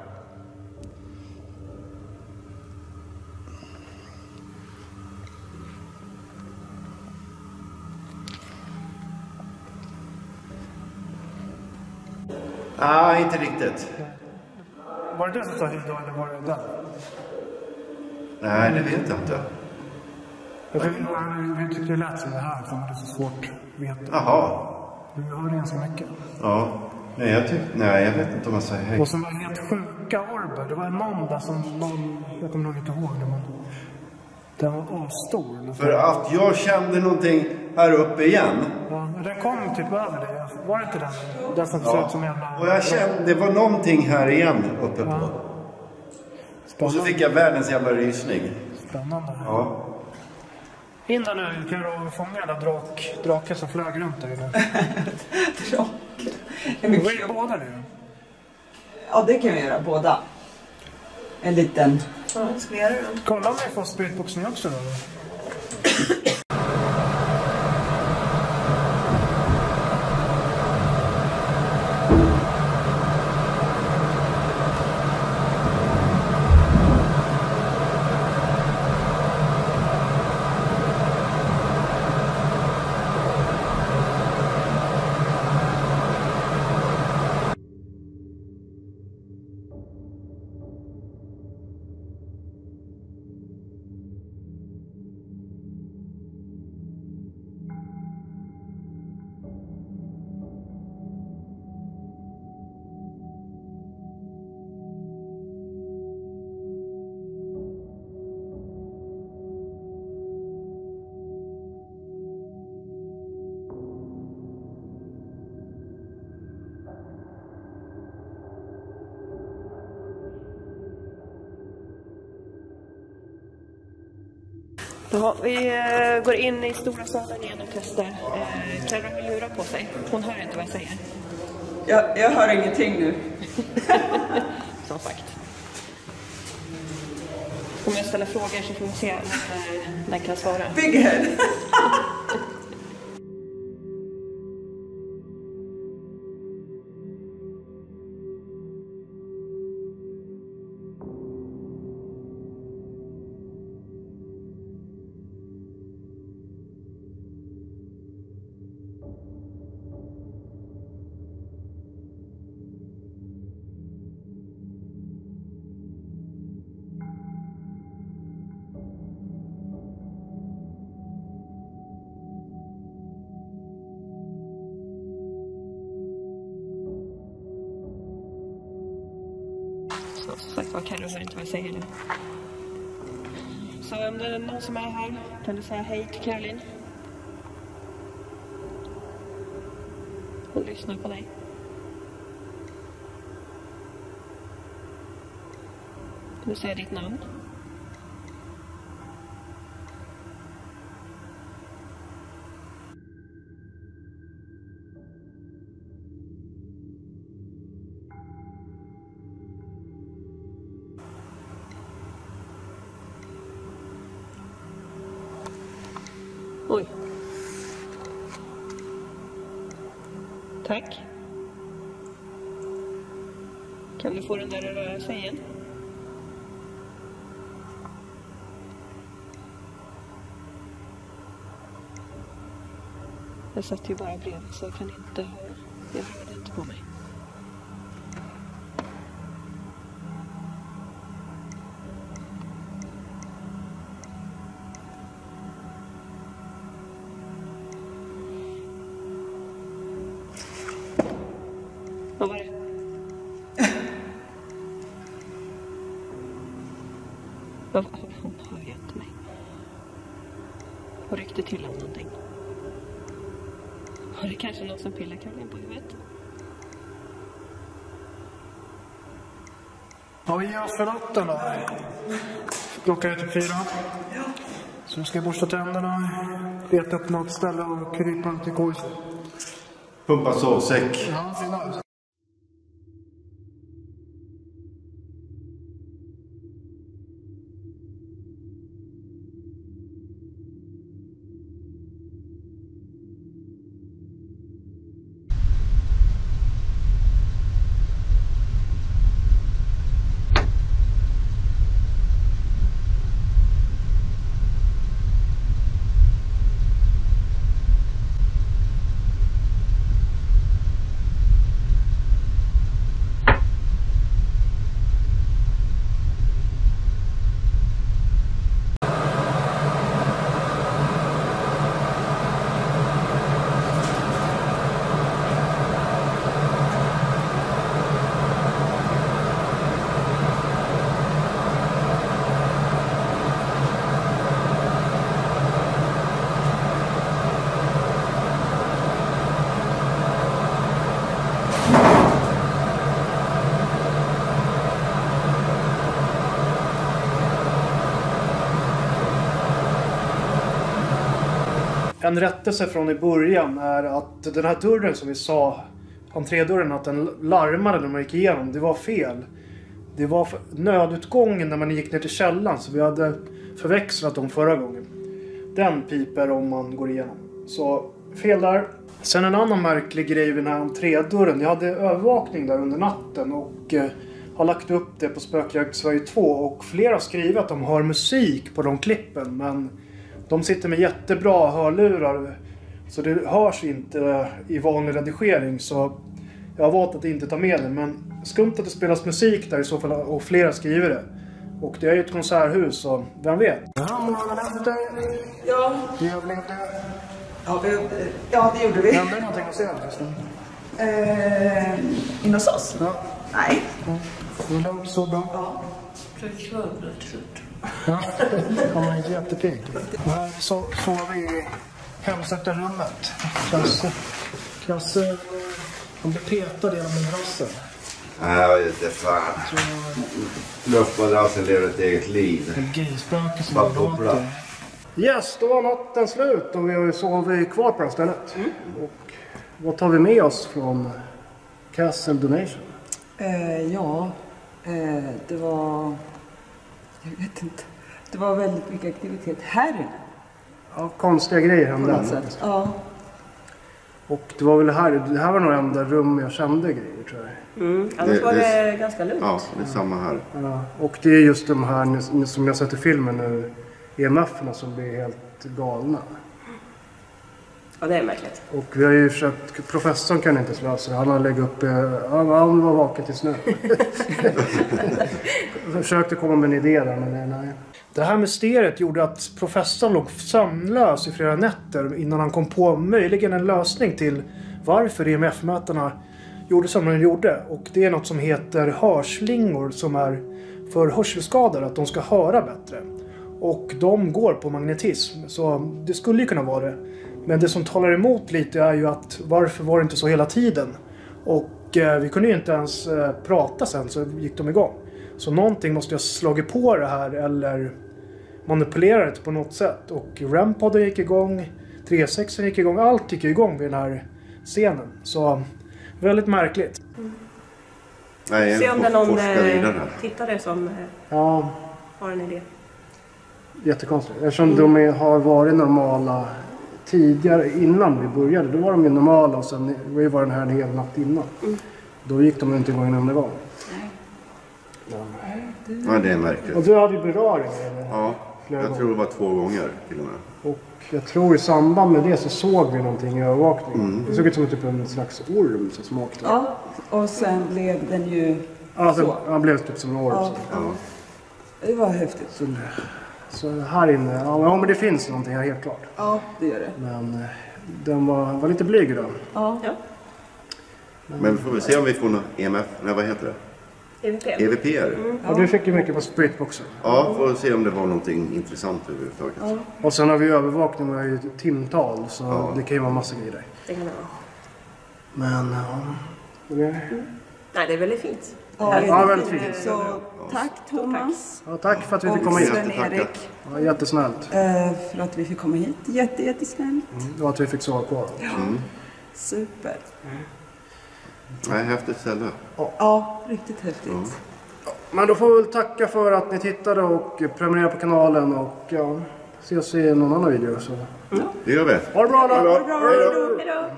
Nej, inte riktigt. Var det du som sa hej då eller var det den? Nej, det vet jag inte. Jag vi tyckte det lät som det här som hade så svårt att veta. Jaha. Du hör så mycket. Ja. Nej, jag tyck... Nej, jag vet inte om jag säger hej. Och som var helt sjuka orber. Det var en måndag som någon, jag kommer nog inte ihåg det men. Den var asstor. För att jag kände någonting här uppe igen. Ja, den kom typ över dig. Var det inte den? Den som såg ut som en. Och jag kände, det var någonting här igen uppe på. Och så fick jag världens jävla rysning. Spännande. Ja. In där nu, kan du fånga där drak, draken som flög runt där inne? Drake. Vi är båda nu. Ja, det kan vi göra båda. En liten... Ja, ska vi göra det då? Kolla om vi får spiritboxning också då. Jaha, vi eh, går in i stora salen igen och testar. Eh, Clara har lurar på sig. Hon hör inte vad jag säger. Jag, jag hör ingenting nu. Som sagt. Kommer jag ställa frågor så får vi se när den kan svara. Big head. Som är här kan du säga hej till Caroline. Hon lyssnar på dig. Kan du säga ditt namn? På den där röda tjejen. Jag satt ju bara bredvid så jag kan inte höra. Jag hörde inte på mig. Vad var det? Vad var Hon hör ju inte mig. Hon ryckte till om någonting. Var det kanske någon som pillar Caroline på huvudet? Ger oss för natten då. Klockan är typ fyra. Så nu ska jag borsta tänderna, leta upp något ställe och krypa till kojs. Pumpa sovsäck. Ja, En rättelse från i början är att den här dörren som vi sa, entrédörren, att den larmade när man gick igenom. Det var fel. Det var nödutgången när man gick ner till källan så vi hade förväxlat dem förra gången. Den piper om man går igenom. Så fel där. Sen en annan märklig grej vid den här entrédörren. Jag hade övervakning där under natten och eh, har lagt upp det på Spökjakt Sverige 2 och flera har skrivit att de har musik på de klippen men de sitter med jättebra hörlurar så det hörs inte i vanlig redigering så jag har valt att inte ta med det men skumt att det spelas musik där i så fall och flera skriver det. Och det är ju ett konserthus så vem vet? Ja, morgonen efter. Ja, överlevde. ja, vi, ja det gjorde vi. Hände det någonting hos er förresten? Eh, in hos oss? Ja. Nej. Det var lugnt, så bra. Ja. Ja, var inte jättepigg. Här så, sover vi i hemsökta-rummet. Klasse, Klasse, han blev petad genom madrassen. Nej, jag vet inte fan. Luftmadrassen lever ett eget liv. Ett gayspöke som låter. Yes, då var natten slut och vi har ju sovit kvar på det här stället. Och vad tar vi med oss från Castle Donation? Eh, ja, eh, det var... Jag vet inte. Det var väldigt mycket aktivitet här inne. Ja, konstiga grejer hände. sätt. Ja. Och det var väl här, det här var nog enda rum jag kände grejer tror jag. Mm. Annars Det- var det- det ganska lugnt. Ja, det är samma här. Ja, och det är just de här som jag sett i filmen nu, EMF-erna som blir helt galna. Ja, det är märkligt. Och vi har ju försökt, professorn kan inte lösa det. Han har lägger upp, eh, han, han var vaken till snö. Försökte komma med en idé där men eh, nej. Det här mysteriet gjorde att professorn låg sömnlös i flera nätter innan han kom på möjligen en lösning till varför EMF-mätarna gjorde som de gjorde. Och det är något som heter hörslingor som är för hörselskadade, att de ska höra bättre. Och de går på magnetism, så det skulle ju kunna vara det. Men det som talar emot lite är ju att varför var det inte så hela tiden? Och eh, vi kunde ju inte ens eh, prata sen så gick de igång. Så någonting måste jag ha slagit på det här eller manipulerat det på något sätt. Och REM-podden gick igång, 36 gick igång, allt gick igång vid den här scenen. Så väldigt märkligt. Nej, Se om det är någon eh, tittare som eh, Ja, har en idé. jättekonstigt. Eftersom de är, har varit normala tidigare innan vi började. Då var de ju normala och sen vi var den här en hel natt innan. Då gick de inte igång en enda gång. Ja, det är märkligt. Och du hade ju beröring eller? Ja, jag gånger. tror det var två gånger till och med. Och jag tror i samband med det så såg vi någonting i övervakningen. Det såg ut som typ en slags orm som åkte. ja, och sen blev den ju... Alltså, Så. han blev typ som en orm. Ja, så. det var häftigt. Så, så här inne, ja, ja men det finns någonting här helt klart. Ja, det gör det. Men eh, den var, var lite blyg idag. Ja. Ja, Men vi får väl se om vi får något EMF, nej vad heter det? EVP. EVPR? Och du fick ju mycket på spritboxen. Ja, får se om det var någonting intressant överhuvudtaget. Och sen har vi övervakning med ju timtal så Ja. det kan ju vara massa grejer där. Det kan det vara. Men ja. Det, Nej, det är väldigt fint. Ja, Ja, väldigt fint. Så tack Thomas ja, tack för att vi fick och komma hit. Sven-Erik Ja, jättesnällt. eh, för att vi fick komma hit. Jätte, jättesnällt. Och att vi fick sova kvar. Super. Nej, häftigt ställe. Ja, riktigt häftigt. Men då får vi väl tacka för att ni tittade och prenumererade på kanalen och ja, ses i någon annan video. Så. Det gör vi. Ha det bra då! Ha det bra. Hej då.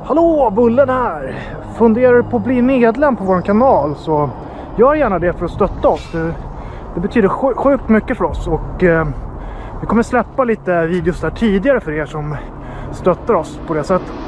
Hallå, Bullen här! Funderar du på att bli medlem på vår kanal så gör gärna det för att stötta oss. Det, det betyder sjukt mycket för oss och eh, vi kommer släppa lite videos där tidigare för er som stöttar oss på det sättet.